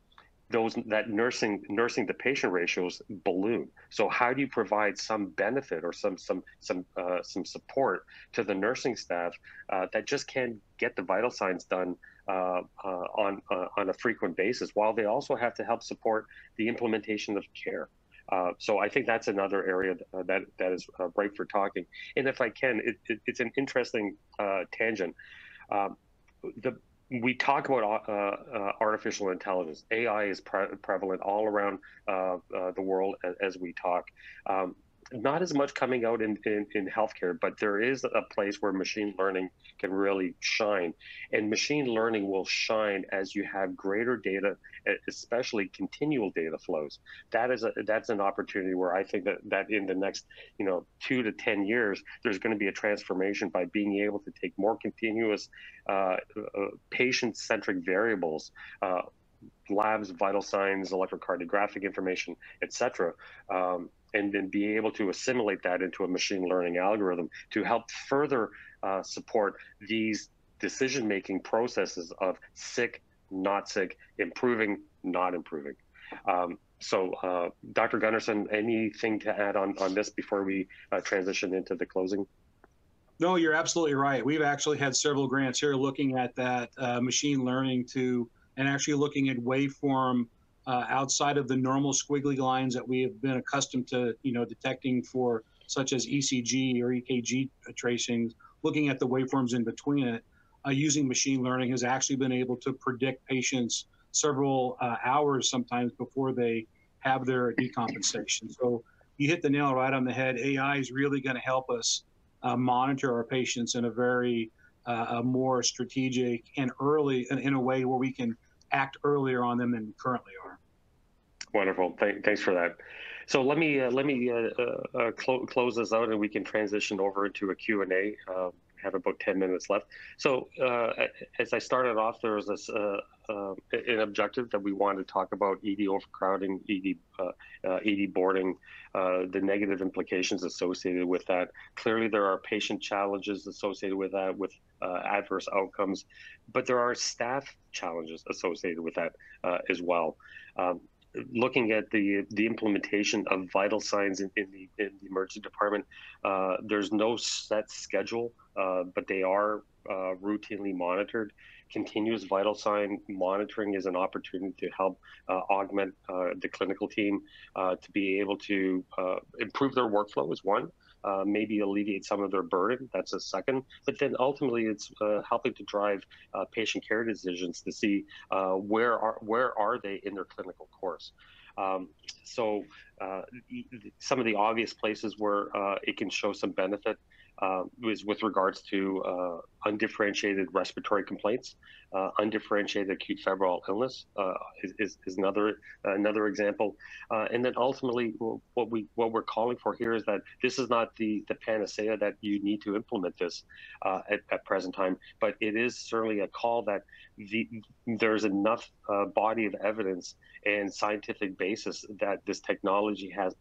those that nursing nursing to patient ratios balloon. So how do you provide some benefit or some some some uh, some support to the nursing staff uh, that just can't get the vital signs done uh, uh on uh, on a frequent basis, while they also have to help support the implementation of care. Uh, so I think that's another area that that is ripe for talking. And if I can, it, it, it's an interesting tangent. Um, the we talk about uh, uh, artificial intelligence. AI is pre- prevalent all around uh, uh the world as, as we talk. Um, not as much coming out in, in, in healthcare, but there is a place where machine learning can really shine. And machine learning will shine as you have greater data, especially continual data flows. That is a that's an opportunity where I think that, that in the next, you know, two to 10 years, there's going to be a transformation by being able to take more continuous uh, uh, patient-centric variables uh, labs, vital signs, electrocardiographic information, etc., um, and then be able to assimilate that into a machine learning algorithm to help further uh, support these decision making processes of sick, not sick, improving, not improving. Um, so, uh, Dr. Gunnerson, anything to add on, on this before we uh, transition into the closing? No, you're absolutely right. We've actually had several grants here looking at that uh, machine learning to, and actually looking at waveform uh, outside of the normal squiggly lines that we have been accustomed to, you know, detecting for such as ECG or EKG tracings, looking at the waveforms in between it, uh, using machine learning has actually been able to predict patients several uh, hours sometimes before they have their decompensation. So you hit the nail right on the head. AI is really going to help us uh, monitor our patients in a very uh, a more strategic and early, in, in a way where we can act earlier on them than we currently are. Wonderful. Th- thanks for that. So let me uh, let me uh, uh, uh clo- close this out, and we can transition over into a Q and A. Uh, have about 10 minutes left. So uh, as I started off, there was this an objective that we wanted to talk about ED overcrowding, ED ED boarding, the negative implications associated with that. Clearly, there are patient challenges associated with that, with adverse outcomes, but there are staff challenges associated with that as well. Um, looking at the the implementation of vital signs in, in the in the emergency department, uh, there's no set schedule, uh, but they are uh, routinely monitored. Continuous vital sign monitoring is an opportunity to help uh, augment uh, the clinical team uh, to be able to improve their workflow is one uh, maybe alleviate some of their burden. That's a second. But then ultimately, it's uh, helping to drive uh, patient care decisions to see uh, where are where are they in their clinical course. Um, so uh, some of the obvious places where uh, it can show some benefit uh, is with regards to uh, undifferentiated respiratory complaints, uh, undifferentiated acute febrile illness uh, is, is, another another example, uh, and then ultimately what we what we're calling for here is that this is not the the panacea that you need to implement this uh, at, at present time, but it is certainly a call that the, there's enough body of evidence and scientific basis that this technology has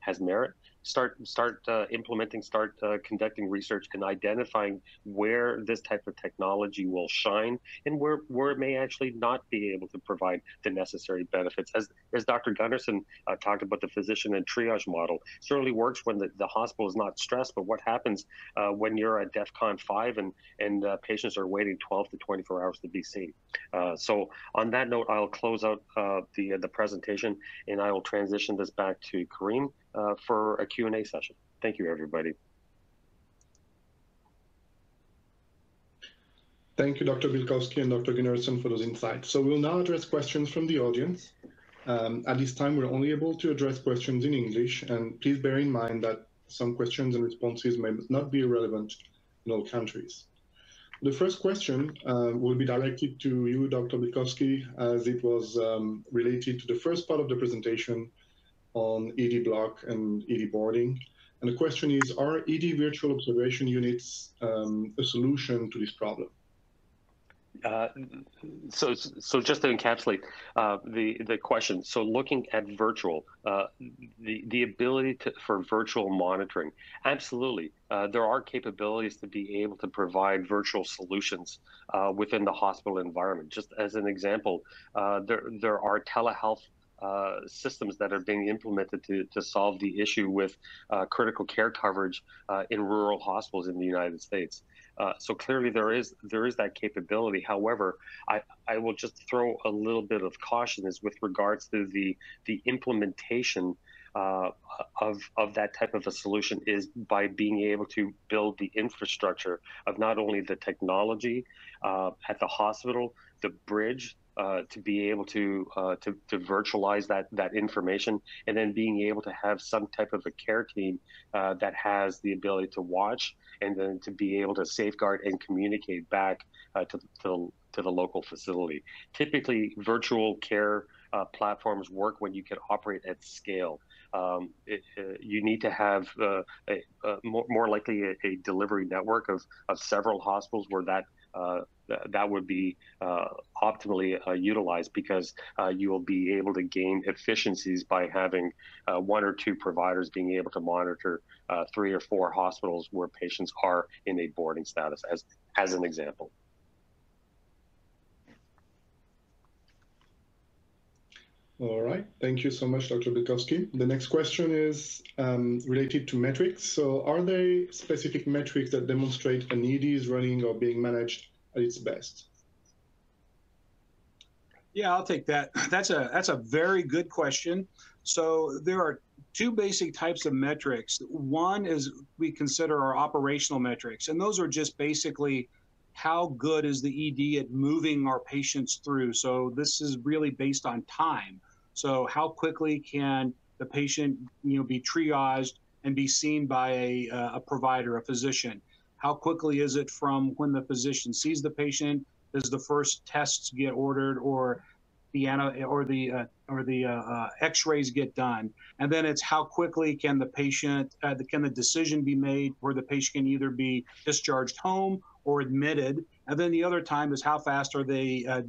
has merit start start uh, implementing, start uh, conducting research, and identifying where this type of technology will shine and where where it may actually not be able to provide the necessary benefits. As as Dr. Gunnerson uh, talked about the physician and triage model, certainly works when the, the hospital is not stressed. But what happens uh, when you're at DEFCON five and and uh, patients are waiting 12 to 24 hours to be seen? Uh, so on that note, I'll close out the the presentation and I will transition this back to Kareem uh, for a Q&A session. Thank you, everybody. Thank you, Dr. Bilkovski and Dr. Gunnerson for those insights. So we'll now address questions from the audience. Um, at this time, we're only able to address questions in English, and please bear in mind that some questions and responses may not be relevant in all countries. The first question uh, will be directed to you, Dr. Bilkovski, as it was um, related to the first part of the presentation on ED block and ED boarding. And the question is, are ED virtual observation units um, a solution to this problem? Uh, so, so just to encapsulate uh, the the question, so looking at virtual, uh, the the ability to, for virtual monitoring, absolutely, uh, there are capabilities to be able to provide virtual solutions uh, within the hospital environment. Just as an example, uh, there there are telehealth uh, systems that are being implemented to, to solve the issue with uh, critical care coverage uh, in rural hospitals in the United States. Uh, so clearly there is there is that capability. However, I, I will just throw a little bit of caution is with regards to the the implementation uh, of of that type of a solution is by being able to build the infrastructure of not only the technology uh, at the hospital, the bridge uh, to be able to, uh, to to virtualize that that information, and then being able to have some type of a care team uh, that has the ability to watch, and then to be able to safeguard and communicate back uh, to, to to the local facility. Typically, virtual care uh, platforms work when you can operate at scale. Um, it, you need to have a, a more, more, likely a, a, delivery network of, of several hospitals where that th- that would be uh, optimally uh, utilized because you will be able to gain efficiencies by having one or two providers being able to monitor three or four hospitals where patients are in a boarding status, as as an example. All right. Thank you so much, Dr. Bilkovski. The next question is um, related to metrics. So are there specific metrics that demonstrate an ED is running or being managed at its best? Yeah, I'll take that. That's a that's a very good question. So there are two basic types of metrics. One is we consider our operational metrics, and those are just basically how good is the ED at moving our patients through. So this is really based on time. So how quickly can the patient, you know, be triaged and be seen by a, a provider, a physician? How quickly is it from when the physician sees the patient? Does the first tests get ordered, or the or the uh, or the uh, uh, X-rays get done? And then it's how quickly can the patient uh, can the decision be made where the patient can either be discharged home or admitted? And then the other time is how fast are they uh,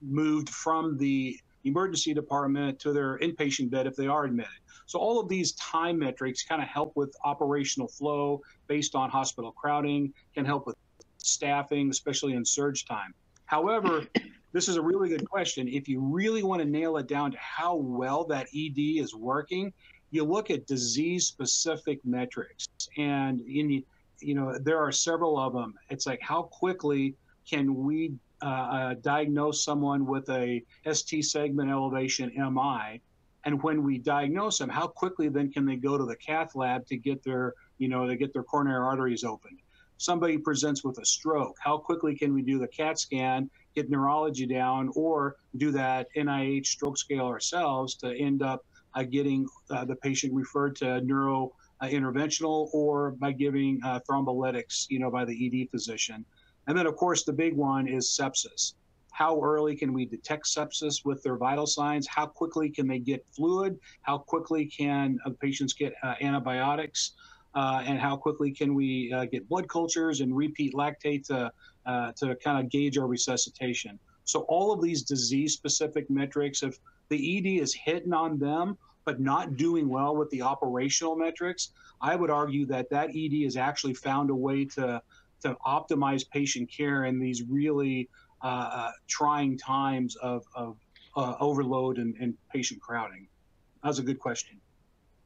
moved from the emergency department to their inpatient bed if they are admitted. So all of these time metrics kind of help with operational flow based on hospital crowding, can help with staffing, especially in surge time. However, this is a really good question. If you really want to nail it down to how well that ED is working, you look at disease specific metrics and in you know there are several of them. It's like how quickly can we uh, uh, diagnose someone with a ST segment elevation MI, and when we diagnose them, how quickly then can they go to the cath lab to get their, you know, to get their coronary arteries opened? Somebody presents with a stroke. How quickly can we do the CAT scan, get neurology down, or do that NIH stroke scale ourselves to end up uh, getting uh, the patient referred to neuro uh, interventional or by giving uh, thrombolytics, you know, by the ED physician. And then, of course, the big one is sepsis. How early can we detect sepsis with their vital signs? How quickly can they get fluid? How quickly can uh, patients get uh, antibiotics? Uh, and how quickly can we uh, get blood cultures and repeat lactate to, uh, to kind of gauge our resuscitation? So all of these disease-specific metrics, if the ED is hitting on them, but not doing well with the operational metrics, I would argue that that ED has actually found a way to to optimize patient care in these really uh, uh, trying times of, of uh, overload and, and, patient crowding? That was a good question.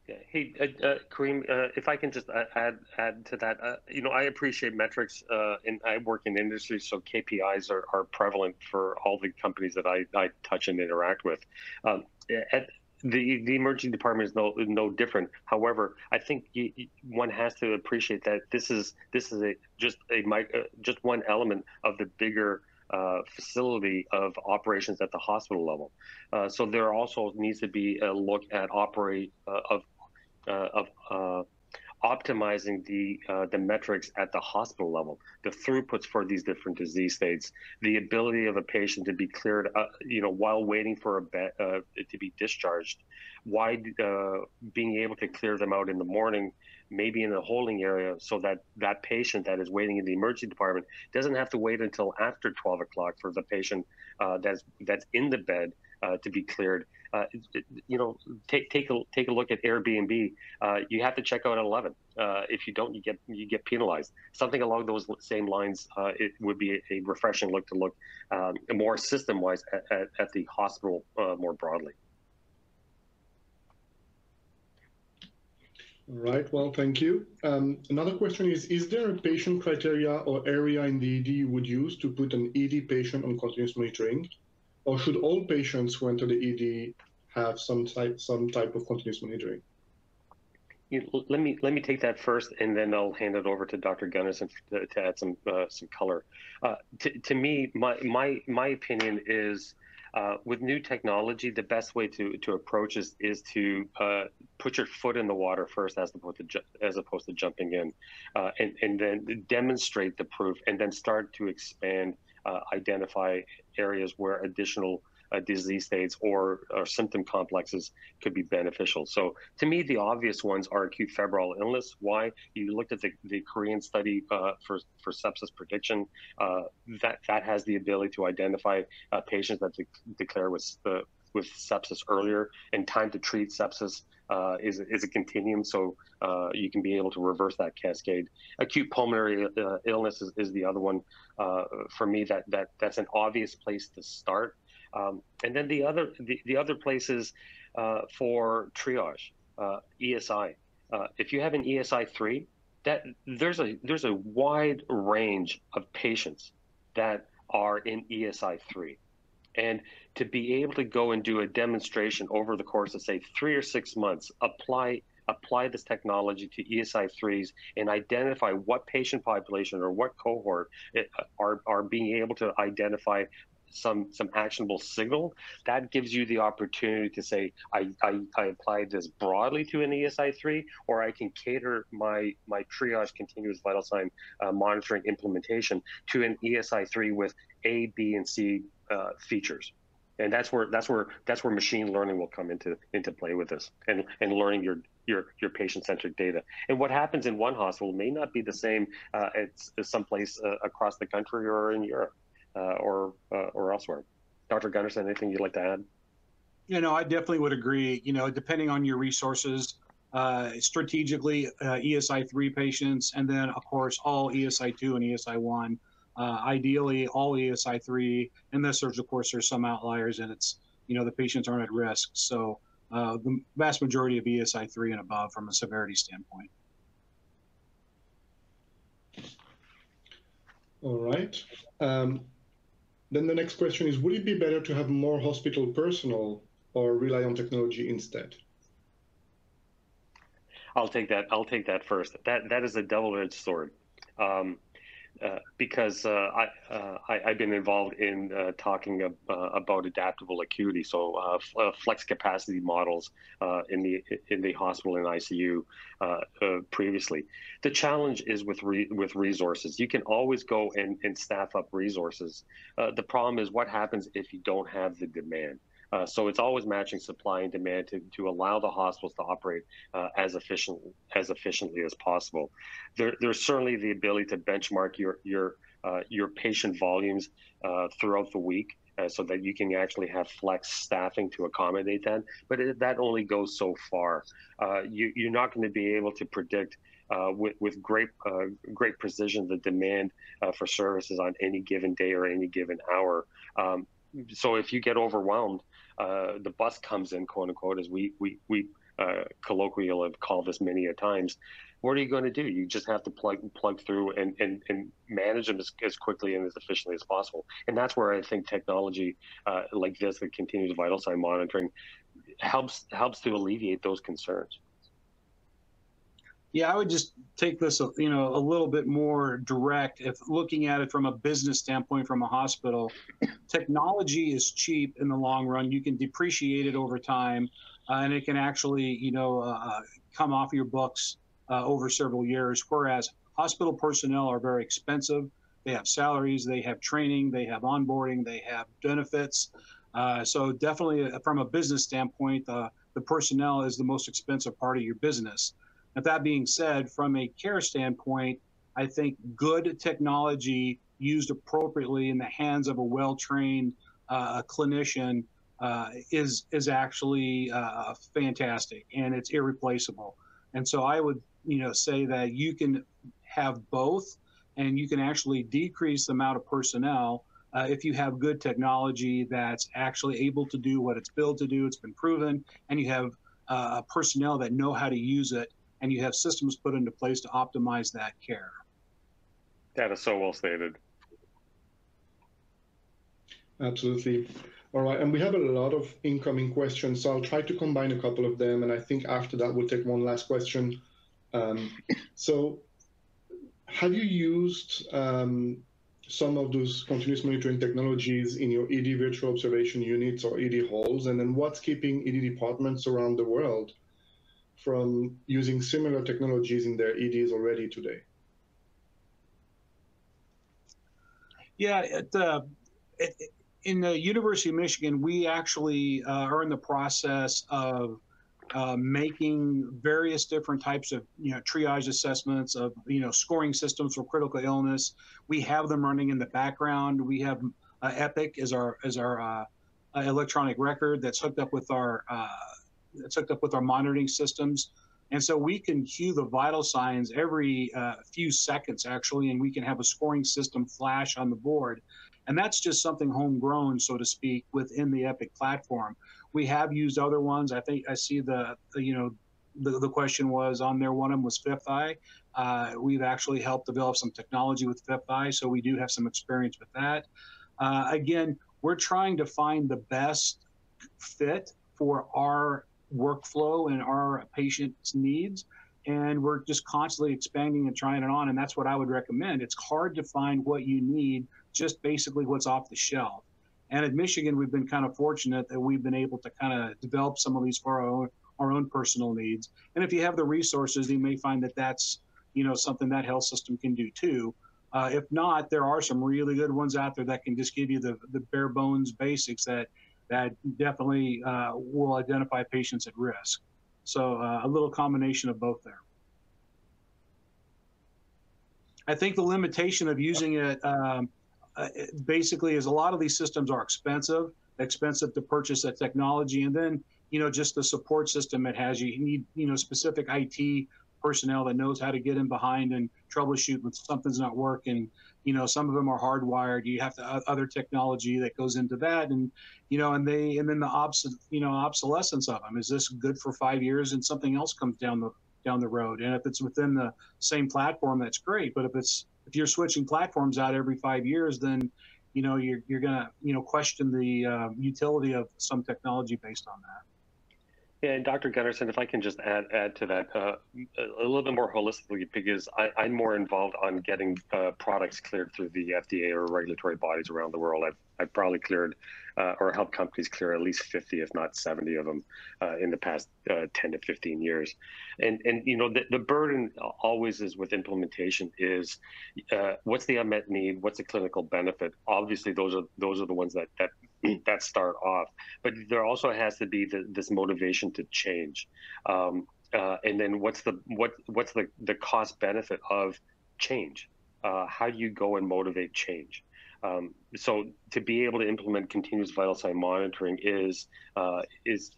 Hey, uh, uh, Kareem, uh, if I can just add add to that, you know, I appreciate metrics, and I work in industry, so KPIs are, are prevalent for all the companies that I, I touch and interact with. Um, at, the the emergency department is no no different. However, I think you, one has to appreciate that this is this is a just a uh, just one element of the bigger uh, facility of operations at the hospital level. Uh, so there also needs to be a look at operate uh, of uh, of uh, optimizing the uh, the metrics at the hospital level, the throughputs for these different disease states, the ability of a patient to be cleared, uh, you know, while waiting for a bed uh, to be discharged, why uh, being able to clear them out in the morning, maybe in the holding area, so that that patient that is waiting in the emergency department doesn't have to wait until after 12 o'clock for the patient uh, that's that's in the bed uh, to be cleared uh, you know, take take a take a look at Airbnb. Uh, you have to check out at 11. Uh, if you don't, you get you get penalized. Something along those same lines. Uh, it would be a, a, refreshing look to look um, more system wise at, at, at, the hospital uh, more broadly. All right. Well, thank you. Um, another question is: Is there a patient criteria or area in the ED you would use to put an ED patient on continuous monitoring? Or should all patients who enter the ED have some type some type of continuous monitoring? You, let me let me take that first, and then I'll hand it over to Dr. Gunnerson to, to add some uh, some color. Uh, to, to me, my my my opinion is. Uh, with new technology, the best way to, to approach is is to uh, put your foot in the water first, as opposed to ju- as opposed to jumping in, uh, and and then demonstrate the proof, and then start to expand uh, identify areas where additional uh, disease states or, or, symptom complexes could be beneficial. So to me, the obvious ones are acute febrile illness. Why? You looked at the, the Korean study uh, for, for sepsis prediction. Uh, that, that has the ability to identify uh, patients that de- declare with, uh, with sepsis earlier and time to treat sepsis uh, is, is a continuum, so uh, you can be able to reverse that cascade. Acute pulmonary uh, illness is, is, the other one uh, for me that, that that's an obvious place to start. Um, and then the other the, the other places uh, for triage, uh, ESI. If you have an ESI three, that there's a there's a wide range of patients that are in ESI three, and to be able to go and do a demonstration over the course of say three or six months, apply apply this technology to ESI threes and identify what patient population or what cohort it, are are being able to identify some some actionable signal, that gives you the opportunity to say, I, I, I applied this broadly to an ESI3, or I can cater my my triage continuous vital sign uh, monitoring implementation to an ESI3 with A, B, and C uh, features. And that's where that's where that's where machine learning will come into into play with this, and and learning your your your patient-centric data. And what happens in one hospital may not be the same uh, as someplace uh, across the country or in Europe. Uh, or uh, or elsewhere. Dr. Gunnerson, anything you'd like to add? You know, I definitely would agree. You know, depending on your resources, uh, strategically uh, ESI three patients, and then of course all ESI two and ESI one. Uh, ideally, all ESI three, unless there's of course there's some outliers, and it's you know the patients aren't at risk. So uh, the vast majority of ESI three and above from a severity standpoint. All right. Um, then the next question is, would it be better to have more hospital personnel or rely on technology instead? I'll take that. I'll take that first. That that is a double-edged sword. Um, uh, because uh, I, uh, I have been involved in uh, talking ab uh, about adaptable acuity, so uh, flex capacity models in the in the hospital and ICU previously. The challenge is with re with resources. You can always go and, and staff up resources. the problem is what happens if you don't have the demand. Uh, so it's always matching supply and demand to, to allow the hospitals to operate uh, as efficient as efficiently as possible. There, there's certainly the ability to benchmark your your uh, your patient volumes uh, throughout the week. Uh, so that you can actually have flex staffing to accommodate that, but it, that only goes so far. you, you're not going to be able to predict uh, with, with great uh, great precision the demand uh, for services on any given day or any given hour. Um, so if you get overwhelmed, uh, the bus comes in, quote unquote, as we we we uh, colloquial have called this many a times. What are you going to do? You just have to plug plug through and and, and manage them as, as quickly and as efficiently as possible. And that's where I think technology uh, like this, the continuous vital sign monitoring, helps helps to alleviate those concerns. Yeah, I would just take this, you know, a little bit more direct. If looking at it from a business standpoint, from a hospital, technology is cheap in the long run. You can depreciate it over time, uh, and it can actually, you know, uh, uh, come off your books uh, over several years. Whereas hospital personnel are very expensive. They have salaries, they have training, they have onboarding, they have benefits. Uh, so definitely, uh, from a business standpoint, the personnel is the most expensive part of your business. That being said, from a care standpoint, I think good technology used appropriately in the hands of a well-trained uh, clinician uh, is is actually uh, fantastic and it's irreplaceable. And so I would, you know, say that you can have both, and you can actually decrease the amount of personnel uh, if you have good technology that's actually able to do what it's built to do. It's been proven, and you have uh, personnel that know how to use it and you have systems put into place to optimize that care. That is so well stated. Absolutely. All right, and we have a lot of incoming questions, so I'll try to combine a couple of them, and I think after that we'll take one last question. Um, so, have you used um, some of those continuous monitoring technologies in your ED virtual observation units or ED halls, and then what's keeping ED departments around the world from using similar technologies in their EDs already today? Yeah, at, in the University of Michigan, we actually uh, are in the process of uh, making various different types of you know triage assessments of you know scoring systems for critical illness. We have them running in the background. We have uh, Epic as our as our uh, electronic record that's hooked up with our uh, it's hooked up with our monitoring systems. And so we can cue the vital signs every uh, few seconds, actually, and we can have a scoring system flash on the board. And that's just something homegrown, so to speak, within the Epic platform. We have used other ones. I think I see the, the you know, the, the question was on there, one of them was Fifth Eye. Uh, we've actually helped develop some technology with Fifth Eye, so we do have some experience with that. Uh, again, we're trying to find the best fit for our workflow and our patient's needs. And we're just constantly expanding and trying it on. And that's what I would recommend. It's hard to find what you need, just basically what's off the shelf. And at Michigan, we've been kind of fortunate that we've been able to kind of develop some of these for our own, our own personal needs. And if you have the resources, you may find that that's you know something that health system can do too. Uh, if not, there are some really good ones out there that can just give you the, the bare bones basics that that definitely uh, will identify patients at risk. So uh, a little combination of both there. I think the limitation of using it um, uh, basically is a lot of these systems are expensive, expensive to purchase that technology, and then you know just the support system it has. You need you know specific IT personnel that knows how to get in behind and troubleshoot when something's not working. You know, some of them are hardwired. You have to other technology that goes into that, and you know, and they and then the obs you know obsolescence of them. Is this good for five years and something else comes down the down the road? And if it's within the same platform, that's great. But if it's if you're switching platforms out every five years, then you know you're you're gonna you know question the uh, utility of some technology based on that. Yeah, and Dr. Gunnerson, if I can just add add to that uh, a little bit more holistically, because I, am more involved on getting uh, products cleared through the FDA or regulatory bodies around the world. I've, I've probably cleared uh, or helped companies clear at least 50, if not 70 of them uh, in the past uh, 10 to 15 years. And, and you know, the, the burden always is with implementation is uh, what's the unmet need? What's the clinical benefit? Obviously, those are those are the ones that, that that start off. But there also has to be the, this motivation to change. Um, uh, and then what's the what what's the, the cost benefit of change? Uh, how do you go and motivate change? Um, so to be able to implement continuous vital sign monitoring is uh, is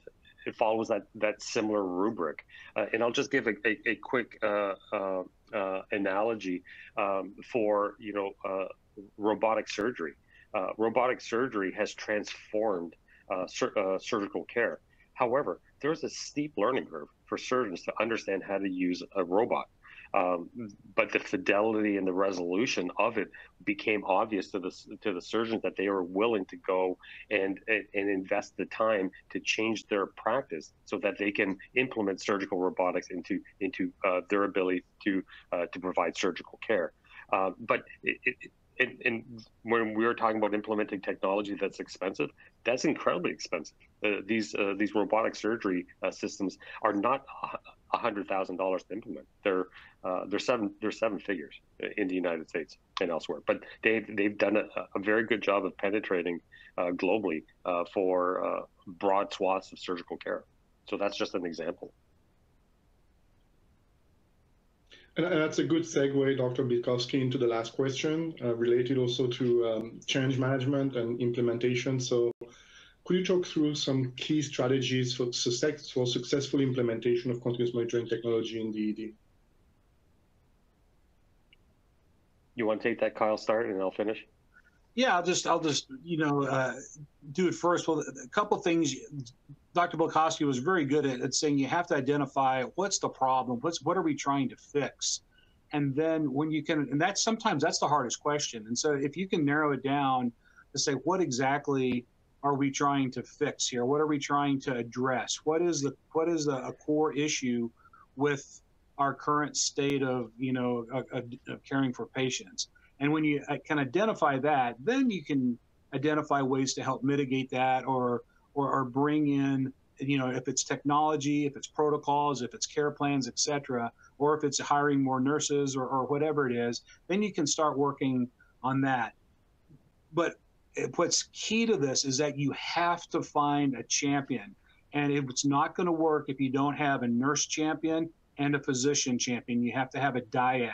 it follows that that similar rubric. Uh, and I'll just give a, a, a quick uh, uh, analogy um, for you know robotic surgery uh, robotic surgery has transformed uh, sur- uh, surgical care. However, there's a steep learning curve for surgeons to understand how to use a robot. Um, but the fidelity and the resolution of it became obvious to the to the surgeons that they were willing to go and and invest the time to change their practice so that they can implement surgical robotics into into uh, their ability to uh, to provide surgical care. Uh, but it, it, and, and, when we were talking about implementing technology that's expensive, that's incredibly expensive. Uh, these uh, these robotic surgery uh, systems are not hundred thousand dollars to implement. They're uh, they're seven they're seven figures in the United States and elsewhere. But they've they've done a, a very good job of penetrating uh, globally uh, for broad swaths of surgical care. So that's just an example. And that's a good segue, Dr. Bilkovski, into the last question, uh, related also to um, change management and implementation. So could you talk through some key strategies for, success, for successful implementation of continuous monitoring technology in DED? You want to take that, Kyle, start, and I'll finish? Yeah, I'll just, I'll just, you know, uh, do it first. Well, a couple things Dr. Bilkovski was very good at, at saying you have to identify what's the problem, what's what are we trying to fix, and then when you can, and that's sometimes that's the hardest question. And so if you can narrow it down to say what exactly are we trying to fix here, what are we trying to address, what is the what is the, a core issue with our current state of you know of, of caring for patients, and when you uh, can identify that, then you can identify ways to help mitigate that or or, or bring in you know if it's technology if it's protocols if it's care plans etc or if it's hiring more nurses or, or whatever it is then you can start working on that. But what's key to this is that you have to find a champion and it's not going to work if you don't have a nurse champion and a physician champion. You have to have a dyad.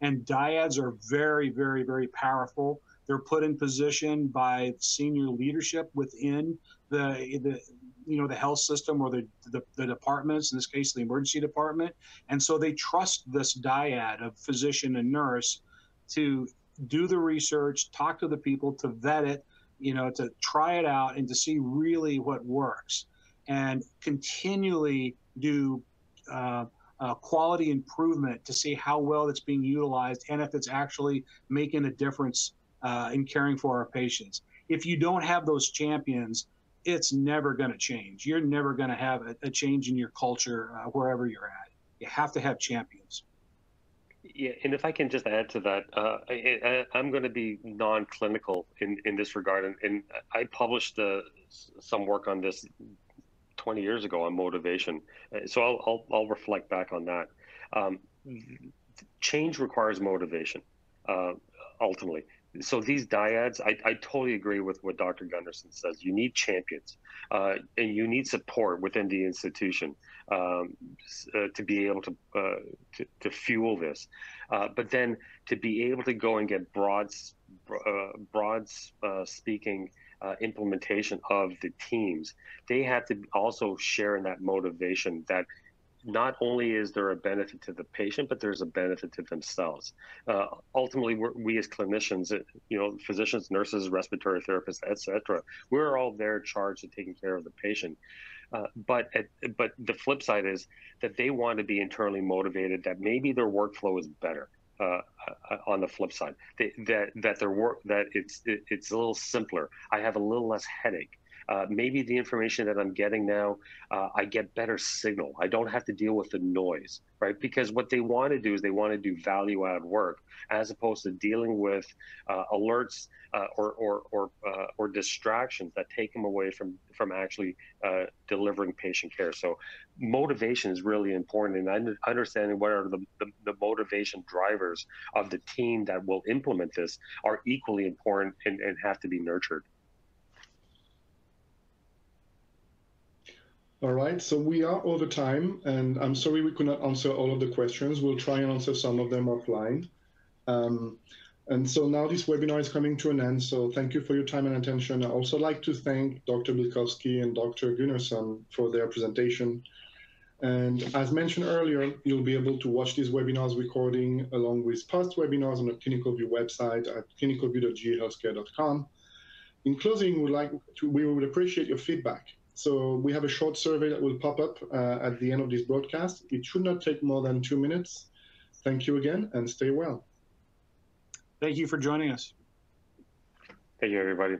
And dyads are very very very powerful they're put in position by senior leadership within the the you know the health system or the, the, the departments in this case the emergency department. And so they trust this dyad of physician and nurse to do the research, talk to the people, to vet it, you know, to try it out and to see really what works, and continually do uh, uh, quality improvement to see how well it's being utilized and if it's actually making a difference uh, in caring for our patients. If you don't have those champions, it's never going to change. You're never going to have a, a, change in your culture uh, wherever you're at. You have to have champions. Yeah, and if I can just add to that, uh, I, am going to be non-clinical in, in this regard, and, and I published uh, some work on this 20 years ago on motivation. Uh, so I'll, I'll, I'll reflect back on that. Um, change requires motivation, uh, ultimately. So these dyads, I, I totally agree with what Dr. Gunnerson says. You need champions, uh, and you need support within the institution um, uh, to be able to, uh, to, to fuel this. Uh, but then to be able to go and get broad, broad speaking uh, implementation of the teams, they have to also share in that motivation that not only is there a benefit to the patient, but there's a benefit to themselves. Uh, ultimately, we as clinicians, uh, you know, physicians, nurses, respiratory therapists, etc., we're all there charged with taking care of the patient. Uh, but at, but the flip side is that they want to be internally motivated. That maybe their workflow is better. Uh, uh, on the flip side, they, that that their work that it's it, it's a little simpler. I have a little less headache. Uh, maybe the information that I'm getting now, uh, I get better signal. I don't have to deal with the noise, right? Because what they want to do is they want to do value add work as opposed to dealing with uh, alerts uh, or or or, uh, or distractions that take them away from from actually delivering patient care. So motivation is really important, and understanding what are the, the, the motivation drivers of the team that will implement this are equally important and, and have to be nurtured. All right, so we are over time, and I'm sorry we could not answer all of the questions. We'll try and answer some of them offline. Um, and so now this webinar is coming to an end, so thank you for your time and attention. I also like to thank Dr. Bilkovski and Dr. Gunnerson for their presentation. And as mentioned earlier, you'll be able to watch these webinars recording along with past webinars on the ClinicalView website at clinicalview.gehealthcare.com. In closing, we'd like to, we would appreciate your feedback. So we have a short survey that will pop up uh, at the end of this broadcast. It should not take more than two minutes. Thank you again and stay well. Thank you for joining us. Thank you, everybody.